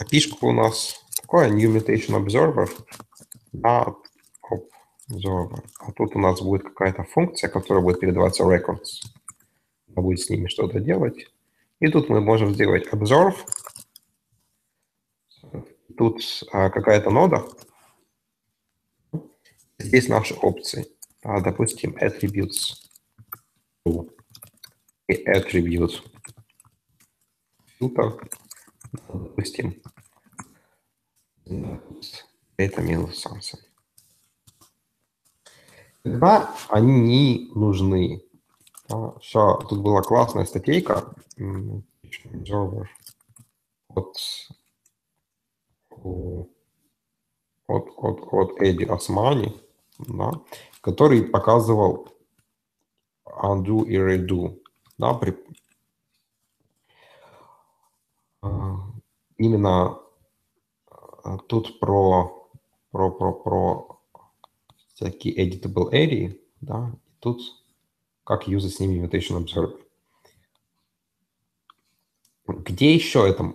API у нас такое, New Mutation Observer. Да, Observer. А тут у нас будет какая-то функция, которая будет передаваться records. Она будет с ними что-то делать. И тут мы можем сделать observe. Тут а, какая-то нода. Здесь наши опции. А, допустим, attributes и attribute filter. Допустим, это минус something. Когда они нужны. Все, тут была классная статейка от, от, от, от Эдди Османи, да, который показывал undo и redo. Да, при... А, именно а, тут про, про, про, про всякие editable area, да, и тут как юзать с ними Mutation Observer. Где еще это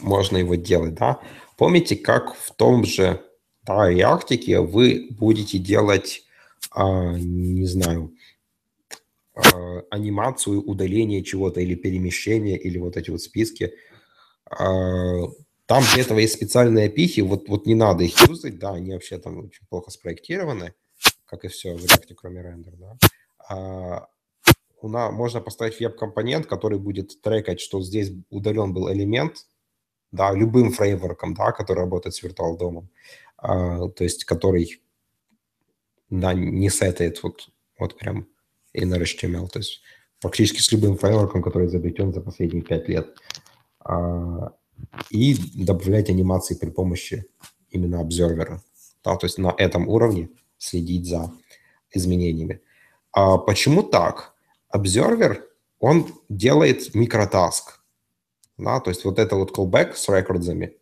можно его делать, да? Помните, как в том же да, React вы будете делать, а, не знаю, а, анимацию удаления чего-то или перемещения, или вот эти вот списки. А, там для этого есть специальные опихи, вот, вот не надо их юзать, да, они вообще там очень плохо спроектированы, как и все в React, кроме рендер, да. У нас, можно поставить веб-компонент, который будет трекать, что здесь удален был элемент, да, любым фреймворком, да, который работает с виртуал-домом, а, то есть который, да, не сетает вот, вот прям inner HTML, то есть практически с любым фреймворком, который изобретен за последние пять лет. А, и добавлять анимации при помощи именно обзорвера. Да, то есть на этом уровне следить за изменениями. А почему так? Обзорвер, он делает микротаск. Да, то есть вот это вот callback с рекордзами,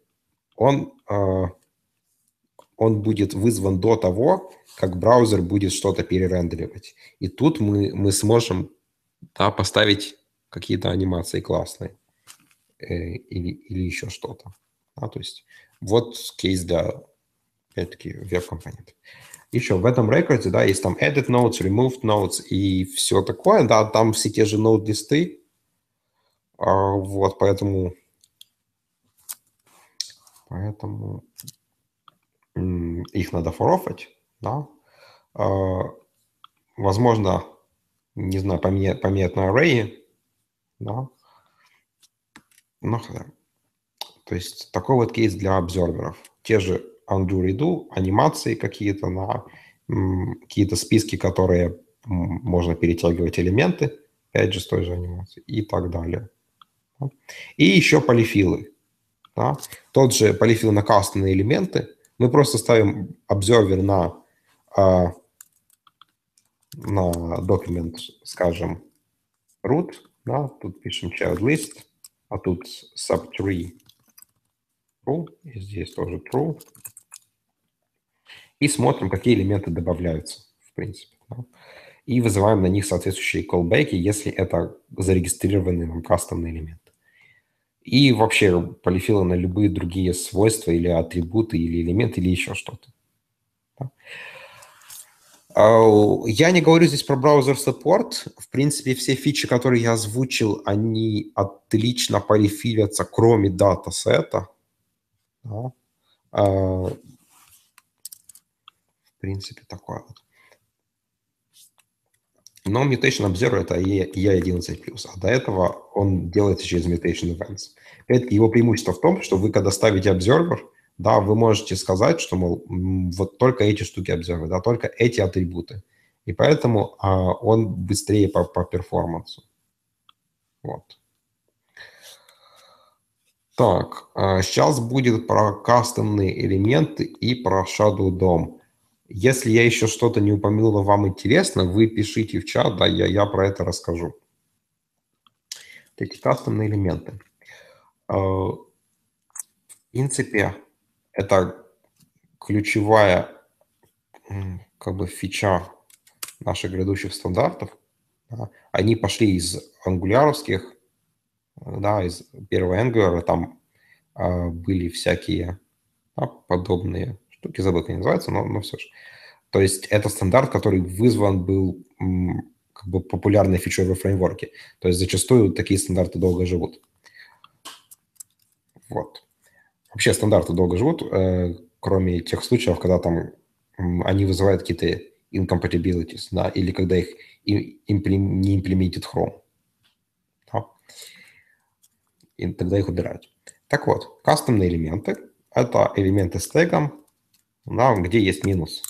он, э, он будет вызван до того, как браузер будет что-то перерендеривать. И тут мы, мы сможем да, поставить какие-то анимации классные. Э, или, или еще что-то. Да, то есть вот кейс для, опять-таки, веб-компонентов. Еще в этом рекорде, да, есть там edit notes, removed notes и все такое, да, там все те же node-листы, а, вот, поэтому, поэтому их надо форофать, да, а, возможно, не знаю, поменять, поменять на array, да, ну, то есть такой вот кейс для обзорверов. Те же undo, redo, анимации какие-то на какие-то списки, которые можно перетягивать элементы, опять же, с той же анимацией и так далее. И еще полифилы. Да? Тот же полифил на кастомные элементы. Мы просто ставим обзорвер на, а, на документ, скажем, root. Да? Тут пишем child list а тут sub3 true, и здесь тоже true. И смотрим, какие элементы добавляются, в принципе. Да? И вызываем на них соответствующие callbacks, если это зарегистрированные нам кастомные элементы. И вообще полифилы на любые другие свойства или атрибуты, или элементы, или еще что-то. Да? Я не говорю здесь про браузер support. В принципе, все фичи, которые я озвучил, они отлично полифилятся, кроме датасета. Да. В принципе, такое вот. Но Mutation Observer это E11+, а до этого он делается через Mutation Events. Опять-таки, его преимущество в том, что вы, когда ставите Observer, да, вы можете сказать, что, мол, вот только эти штуки обзоры, да, только эти атрибуты. И поэтому а, он быстрее по, по перформансу. Вот. Так, а, сейчас будет про кастомные элементы и про Shadow DOM. Если я еще что-то не упомянула, вам интересно, вы пишите в чат, да, я, я про это расскажу. Эти кастомные элементы. Э, в принципе, это ключевая как бы фича наших грядущих стандартов. Да. Они пошли из ангуляровских, да, из первого Angular, там э, были всякие подобные штуки, забыл, как они называются, но, но все же. То есть это стандарт, который вызван был как бы популярной фичой во фреймворке. То есть зачастую такие стандарты долго живут. Вот. Вообще стандарты долго живут, э, кроме тех случаев, когда там они вызывают какие-то incompatibilities, да, или когда их имплем, не имплементит Chrome. Да. И тогда их убирают. Так вот, кастомные элементы – это элементы с тегом, да, где есть минус.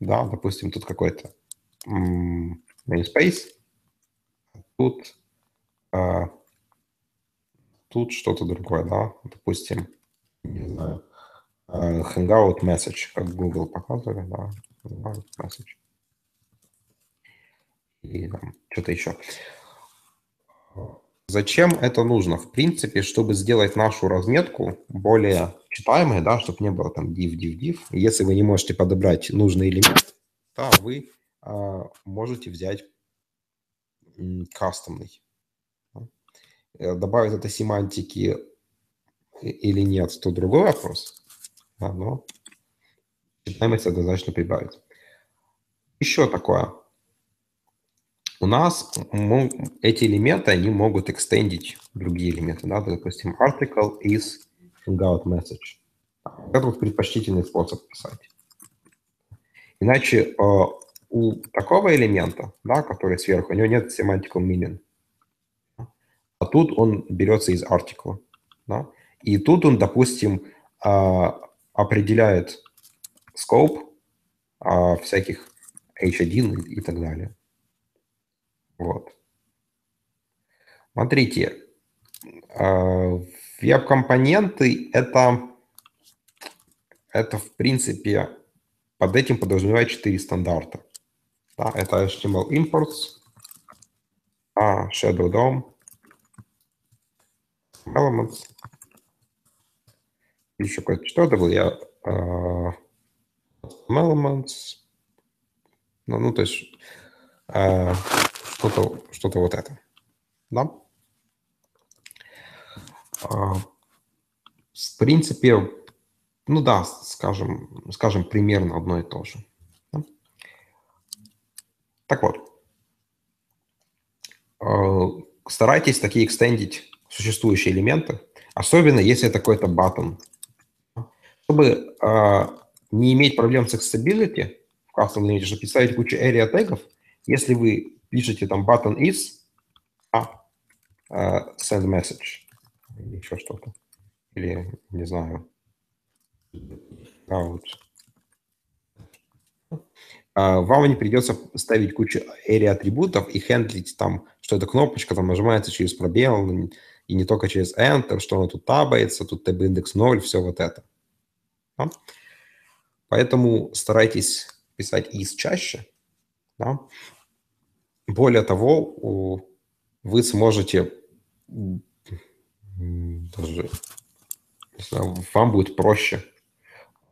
Да, допустим, тут какой-то namespace, тут, а, тут что-то другое, да, допустим, не знаю, а, Hangout Message, как Google показывали, да, Hangout Message. И там что-то еще. Зачем это нужно? В принципе, чтобы сделать нашу разметку более читаемой, да, чтобы не было там div, div, div. Если вы не можете подобрать нужный элемент, то вы а, можете взять кастомный. Э, добавить это семантики или нет, то другой вопрос. Да, но читаемость однозначно прибавить. Еще такое. У нас эти элементы, они могут экстендить другие элементы. Да? Допустим, article is hangout message. Это вот предпочтительный способ писать. Иначе э, у такого элемента, да, который сверху, у него нет semantical meaning. А тут он берется из article. Да? И тут он, допустим, э, определяет scope э, всяких H1 и так далее. Вот. Смотрите, а, веб-компоненты это, это в принципе под этим подразумевает четыре стандарта. Да, это HTML imports, а, Shadow DOM, Elements. Еще какой-то четвертый был я. Uh, elements. Ну, ну, то есть uh, что-то что вот это. Да? А, в принципе, ну да, скажем, скажем примерно одно и то же. Так вот, а, старайтесь такие экстендить существующие элементы, особенно если это какой-то button. Чтобы э, не иметь проблем с accessibility в custom language, чтобы писать кучу area тегов, если вы пишете там button is, а, send message, еще что-то. Или, не знаю, out. Uh, вам не придется ставить кучу area атрибутов и хендлить там, что эта кнопочка там нажимается через пробел, и не только через Enter, что она тут табается, тут tab индекс 0, все вот это. Да? Поэтому старайтесь писать из чаще. Да? Более того, вы сможете даже, знаю, вам будет проще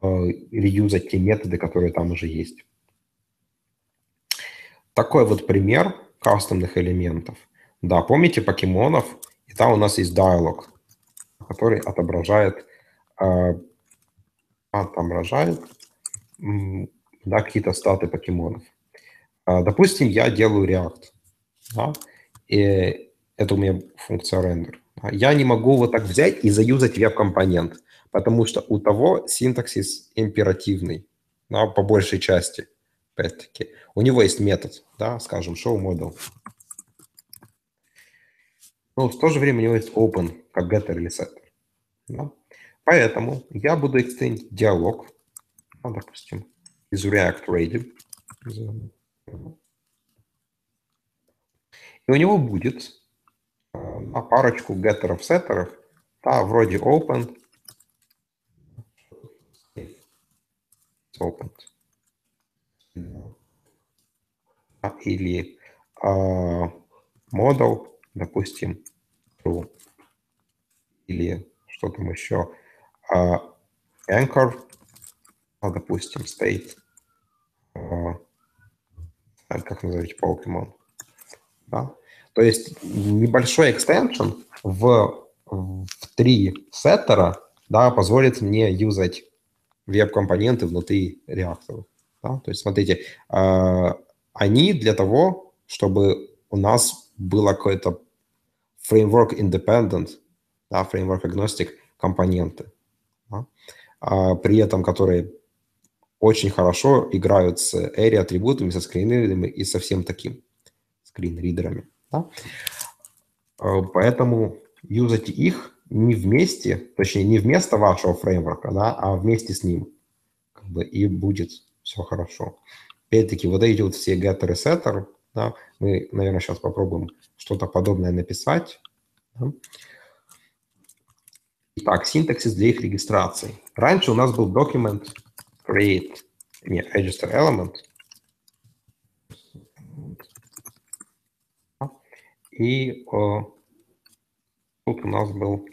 э, реюзать те методы, которые там уже есть. Такой вот пример кастомных элементов. Да, помните покемонов? И там у нас есть диалог, который отображает, э, отображает да, какие-то статы покемонов. А, допустим, я делаю React, да, и это у меня функция render. Я не могу вот так взять и заюзать веб-компонент, потому что у того синтаксис императивный, да, по большей части, опять-таки. У него есть метод, да, скажем, show model. Но в то же время у него есть open, как getter или setter. Да? Поэтому я буду extend диалог, ну, допустим, из React Ready. И у него будет на парочку геттеров, сеттеров, да, вроде open, open. или э, model, допустим, true, или что там еще, э, anchor, допустим, state, э, как назовете, Pokemon. Да? То есть небольшой экстеншн в, в три сеттера да, позволит мне юзать веб-компоненты внутри реактора. Да? То есть смотрите, э, они для того, чтобы у нас было какое-то framework independent, да, framework agnostic компоненты, да? а при этом которые очень хорошо играют с area атрибутами, со скринридерами и со всем таким скринридерами. Да? Э, поэтому юзайте их не вместе, точнее, не вместо вашего фреймворка, да, а вместе с ним. Как бы, и будет все хорошо. Опять-таки, вот эти вот все getter и setter, да, мы, наверное, сейчас попробуем что-то подобное написать. Да. Итак, синтаксис для их регистрации. Раньше у нас был document create, не, register element. И о, тут у нас был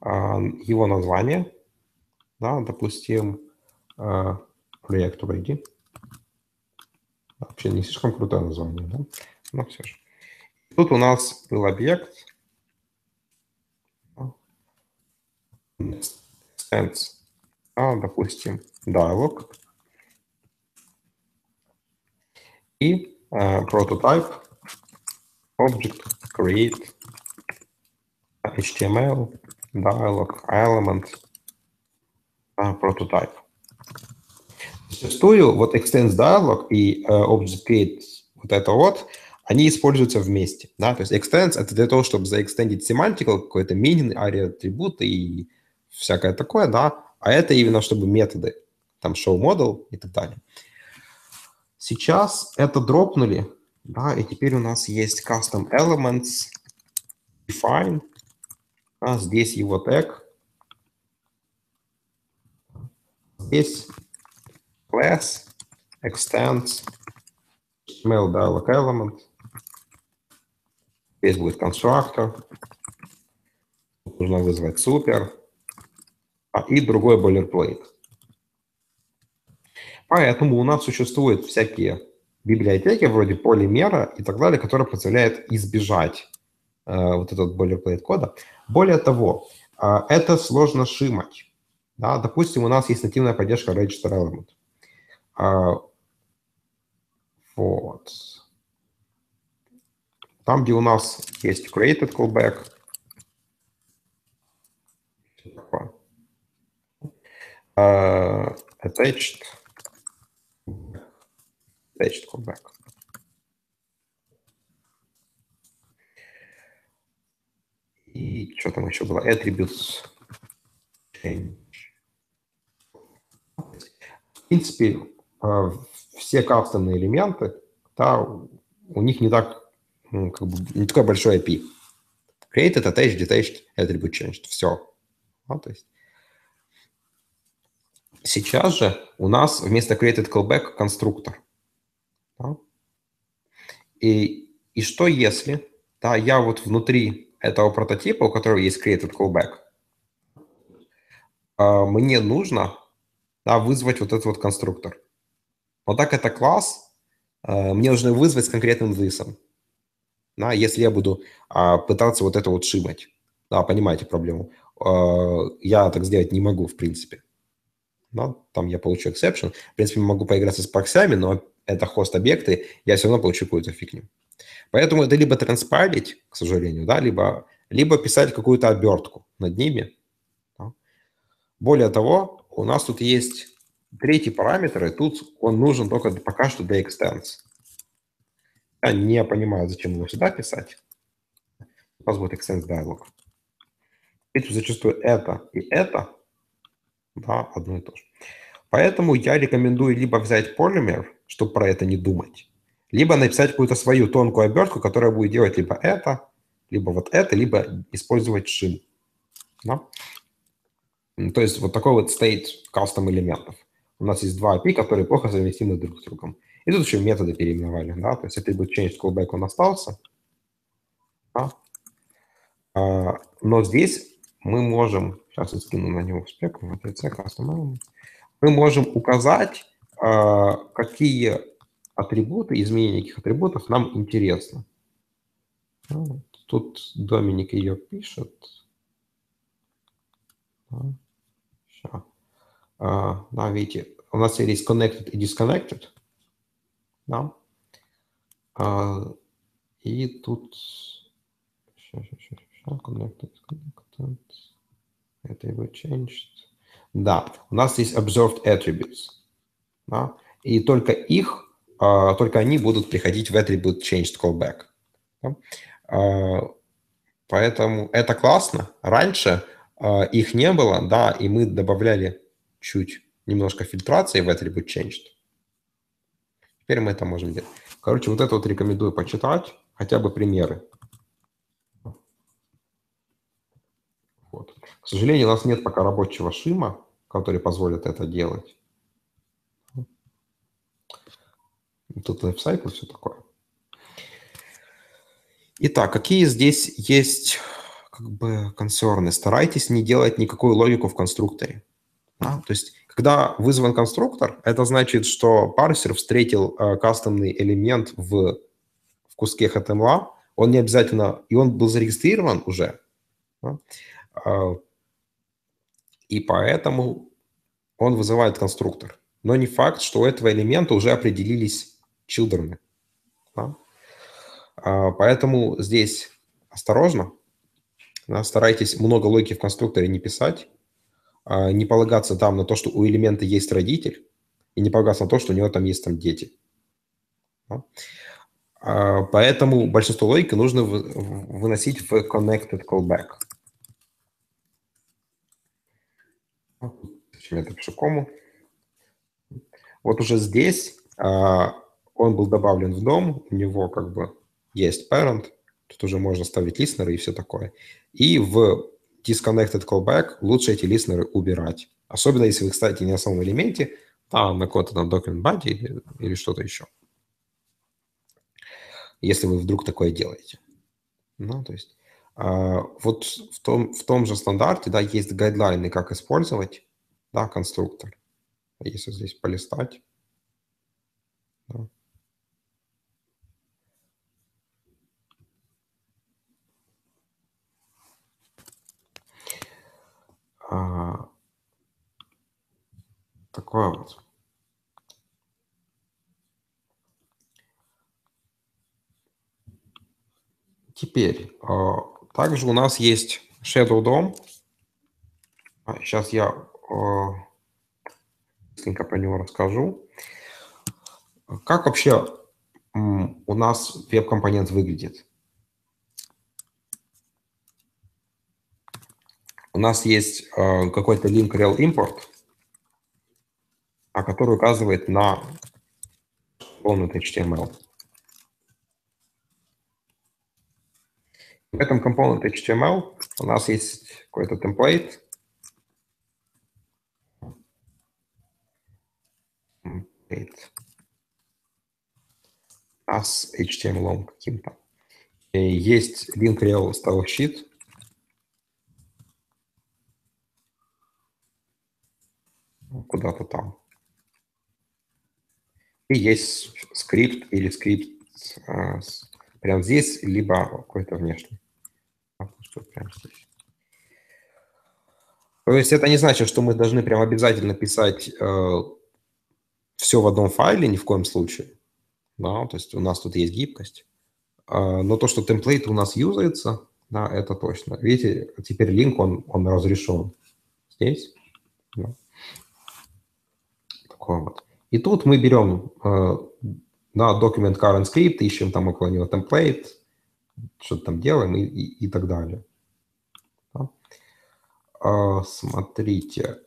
а, его название, да, допустим, проект ready. Вообще не слишком крутое название, да? но все же. Тут у нас был объект extends, а, допустим, dialog и prototype object create HTML dialog element uh, prototype. Зачастую вот extends dialog и uh, object create вот это вот, они используются вместе. Да? То есть extends это для того, чтобы заэкстендить семантику, какой-то meaning, ария атрибуты и всякое такое, да, а это именно чтобы методы, там show model и так далее. Сейчас это дропнули, да, и теперь у нас есть custom elements, define, а здесь его тег, здесь class, extends, HTML dialog element, здесь будет constructor, нужно вызвать супер, а, и другой boilerplate. Поэтому у нас существуют всякие библиотеки вроде полимера и так далее, которые позволяют избежать э, вот этот boilerplate кода. Более того, э, это сложно шимать. Да? Допустим, у нас есть нативная поддержка register element. Э, вот. Там, где у нас есть created callback, attached attached callback. И что там еще было? Attributes change. В принципе, все кастомные элементы, да, у них не так, ну, как бы, не такой большой API. Created, attached, detached, attribute changed. Все. Да, то есть Сейчас же у нас вместо created callback конструктор. И, и что если да, я вот внутри этого прототипа, у которого есть created callback, а, мне нужно да, вызвать вот этот вот конструктор. Но так это класс, а, мне нужно вызвать с конкретным высом. Да, если я буду а, пытаться вот это вот шимать. Да, понимаете проблему. Я так сделать не могу, в принципе да, там я получу exception. В принципе, могу поиграться с парсями, но это хост-объекты, я все равно получу какую-то фигню. Поэтому это либо транспайлить, к сожалению, да, либо, либо писать какую-то обертку над ними. Да. Более того, у нас тут есть третий параметр, и тут он нужен только пока что для extends. Я не понимаю, зачем его сюда писать. У нас будет extends dialog. Ведь зачастую это и это да, одно и то же. Поэтому я рекомендую либо взять полимер, чтобы про это не думать, либо написать какую-то свою тонкую обертку, которая будет делать либо это, либо вот это, либо использовать шим. Да? То есть вот такой вот state custom элементов. у нас есть два API, которые плохо совместимы друг с другом. И тут еще методы переименовали, да, то есть atribute change callback он остался, да? а, но здесь мы можем, сейчас я скину на него спеку, в ATC custom мы можем указать, а, какие атрибуты, изменения каких атрибутов нам интересно. Ну, тут Доминик ее пишет. А, да, видите, у нас есть connected и disconnected. Да. А, и тут connected, connected. Это его changed. Да, у нас есть observed attributes. Да, и только их, а, только они будут приходить в attribute changed callback. Да? А, поэтому это классно. Раньше а, их не было, да, и мы добавляли чуть немножко фильтрации в attribute changed. Теперь мы это можем делать. Короче, вот это вот рекомендую почитать, хотя бы примеры. Вот. К сожалению, у нас нет пока рабочего шима, который позволит это делать. Тут лайфсайкл, все такое. Итак, какие здесь есть как бы консерны? Старайтесь не делать никакую логику в конструкторе. Да? То есть когда вызван конструктор, это значит, что парсер встретил э, кастомный элемент в, в куске HTML, он не обязательно, и он был зарегистрирован уже, да? И поэтому он вызывает конструктор. Но не факт, что у этого элемента уже определились children. Да? Э, поэтому здесь осторожно, старайтесь много логики в конструкторе не писать, а, не полагаться там на то, что у элемента есть родитель, и не полагаться на то, что у него там есть там дети. А, поэтому большинство логики нужно выносить в connected callback. Зачем я это пишу кому? Вот уже здесь а, он был добавлен в дом, у него как бы есть parent, тут уже можно ставить листнеры и все такое. И в disconnected callback, лучше эти листнеры убирать. Особенно если вы, кстати, не на самом элементе, а на каком-то там document body или, или что-то еще. Если вы вдруг такое делаете. Ну, то есть вот в том, в том же стандарте, да, есть гайдлайны, как использовать, да, конструктор. Если здесь полистать. Да. А, такое вот. Теперь, а, также у нас есть Shadow DOM. Сейчас я а, быстренько про него расскажу. Как вообще у нас веб-компонент выглядит? у нас есть э, какой-то link rel import, а который указывает на полный HTML. В этом component HTML у нас есть какой-то template. а с HTML каким-то. Есть link rel style sheet, куда-то там. И есть скрипт или скрипт э, прямо здесь, либо какой-то внешний. Что прямо здесь. То есть это не значит, что мы должны прям обязательно писать э, все в одном файле, ни в коем случае. Да, то есть у нас тут есть гибкость. Э, но то, что темплейт у нас юзается, да, это точно. Видите, теперь линк, он, он разрешен здесь. Да такое вот. И тут мы берем э, на document current script, ищем там около него template, что-то там делаем и, и, и так далее. Да? А, смотрите,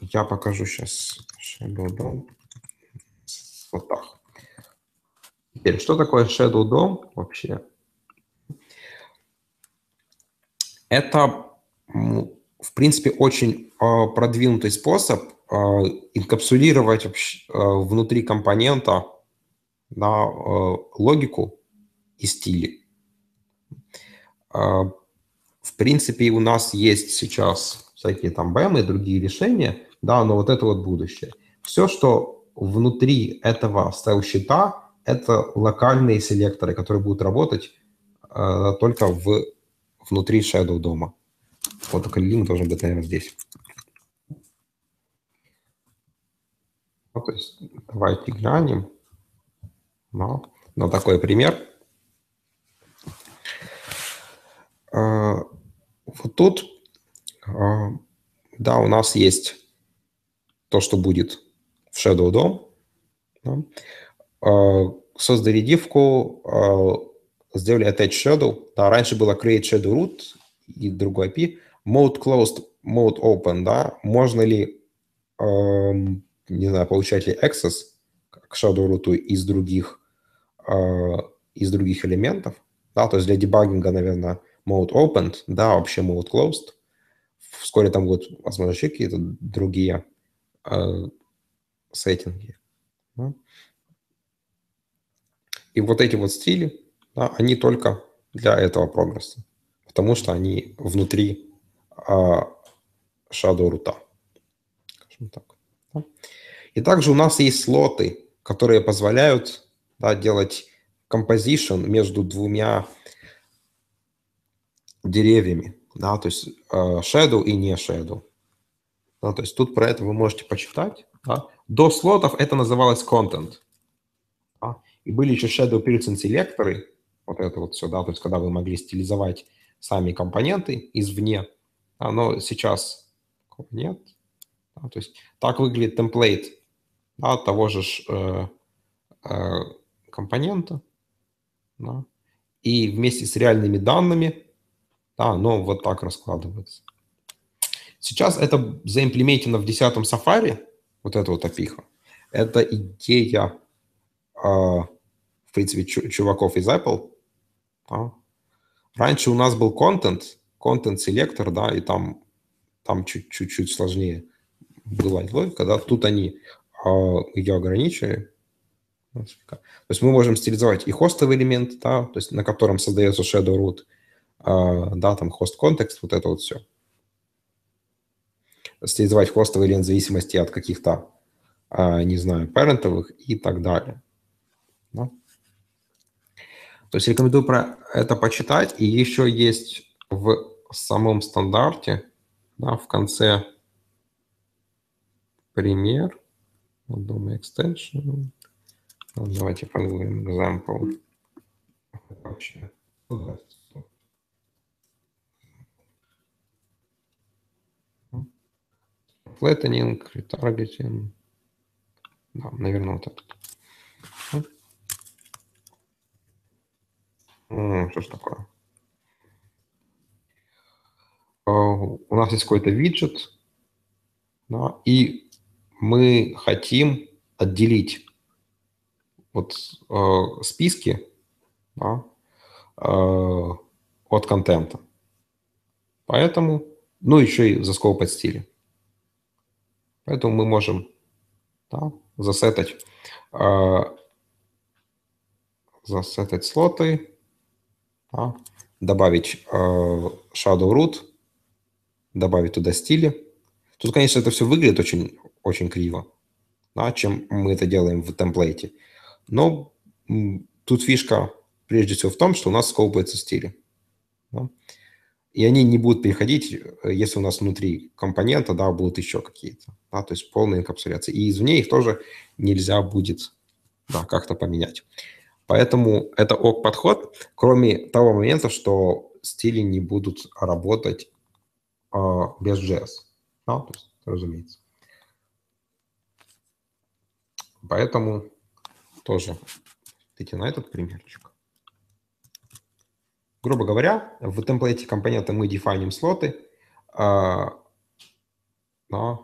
я покажу сейчас Shadow DOM. Вот так. Теперь, что такое Shadow DOM вообще? Это в принципе, очень э, продвинутый способ э, инкапсулировать э, внутри компонента да, логику и стили. Э, в принципе, у нас есть сейчас всякие там BEM и другие решения, да, но вот это вот будущее. Все, что внутри этого стайл-щита, это локальные селекторы, которые будут работать э, только в, внутри Shadow дома. Вот линк должен быть, наверное, здесь. Ну, то есть давайте глянем на, на такой пример. А, вот тут, а, да, у нас есть то, что будет в Shadow DOM. Да. А, создали дивку, сделали attach shadow. Да, раньше было create shadow root и другой API. Mode closed, mode open, да, можно ли, не знаю, получать ли access к shadow root из других, из других элементов, да, то есть для дебагинга, наверное, mode opened, да, вообще mode closed. Вскоре там будут, возможно, еще какие-то другие э. Да. И вот эти вот стили, да, они только для этого прогресса, потому что они внутри а, shadow рута. Так. Да? И также у нас есть слоты, которые позволяют да, делать композишн между двумя деревьями, да, то есть uh, shadow и не shadow. Да, то есть тут про это вы можете почитать. Да. До слотов это называлось content. Да. И были еще shadow person селекторы, вот это вот все, да, то есть когда вы могли стилизовать сами компоненты извне, но сейчас нет. Да, то есть так выглядит темплейт да, того же э, э, компонента. Да, и вместе с реальными данными, да, оно вот так раскладывается. Сейчас это заимплементено в 10 Safari, вот это вот опиха. Это идея, э, в принципе, чуваков из Apple. Да. Раньше у нас был контент, контент-селектор, да, и там, там чуть-чуть сложнее была логика, да, тут они э, ее ограничили. То есть мы можем стилизовать и хостовый элемент, да, то есть на котором создается shadow root, да, там хост контекст, вот это вот все. Стилизовать хостовый элемент в зависимости от каких-то, э, не знаю, парентовых и так далее. Да? То есть рекомендую про это почитать. И еще есть в самом стандарте, да, в конце пример. Domain extension. Ну, давайте подумаем example. Вообще. Flattening, retargeting. Да, наверное, вот этот. Что ж такое? Э, у нас есть какой-то виджет, да, и мы хотим отделить вот э, списки да, э, от контента. Поэтому, ну, еще и заскопать стили. Поэтому мы можем да, засетать, э, засетать слоты, да, добавить э, shadow root, добавить туда стили. Тут, конечно, это все выглядит очень, очень криво, да, чем мы это делаем в темплейте. Но тут фишка прежде всего в том, что у нас скопываются стили. Да? И они не будут переходить, если у нас внутри компонента, да, будут еще какие-то, да, то есть полная инкапсуляция. И извне их тоже нельзя будет, да, как-то поменять. Поэтому это ок подход, кроме того момента, что стили не будут работать а, без JS. Да, то есть, разумеется. Поэтому тоже идите на этот примерчик. Грубо говоря, в темплейте компонента мы дефайним слоты, а, а,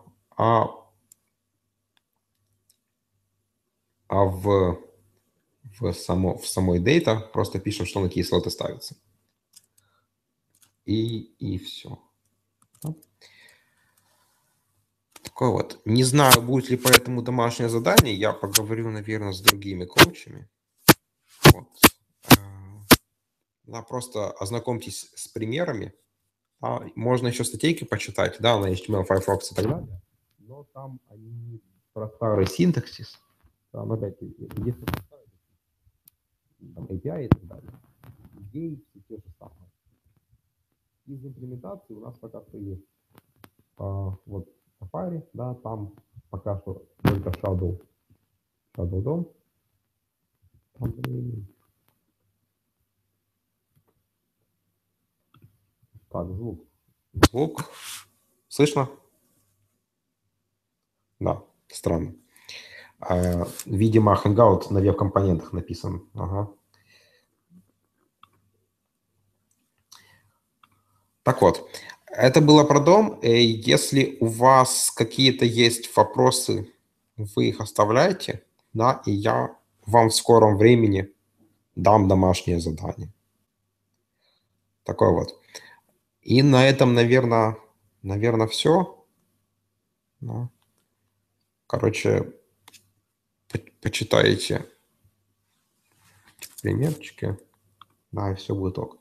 а в, в, само, в самой data просто пишем, что на какие слоты ставятся. И, и все. Такой вот. Не знаю, будет ли по этому домашнее задание. Я поговорю, наверное, с другими коучами. Вот. Да, просто ознакомьтесь с примерами. А можно еще статейки почитать, да, на HTML, Firefox и так далее. Но там они про старый синтаксис. Там опять, если там API и так далее. Идеи все те же самые. Из имплементации у нас пока что есть а, вот Safari, да, там пока что только Shadow, Shadow DOM. Там, так, звук. Звук. Слышно? Да, странно. А, видимо, Hangout на веб-компонентах написан. Ага. Так вот, это было про дом. Э, если у вас какие-то есть вопросы, вы их оставляете, да, и я вам в скором времени дам домашнее задание. Такое вот. И на этом, наверное, наверное, все. Да. Короче, по почитаете примерчики. Да, и все будет ок.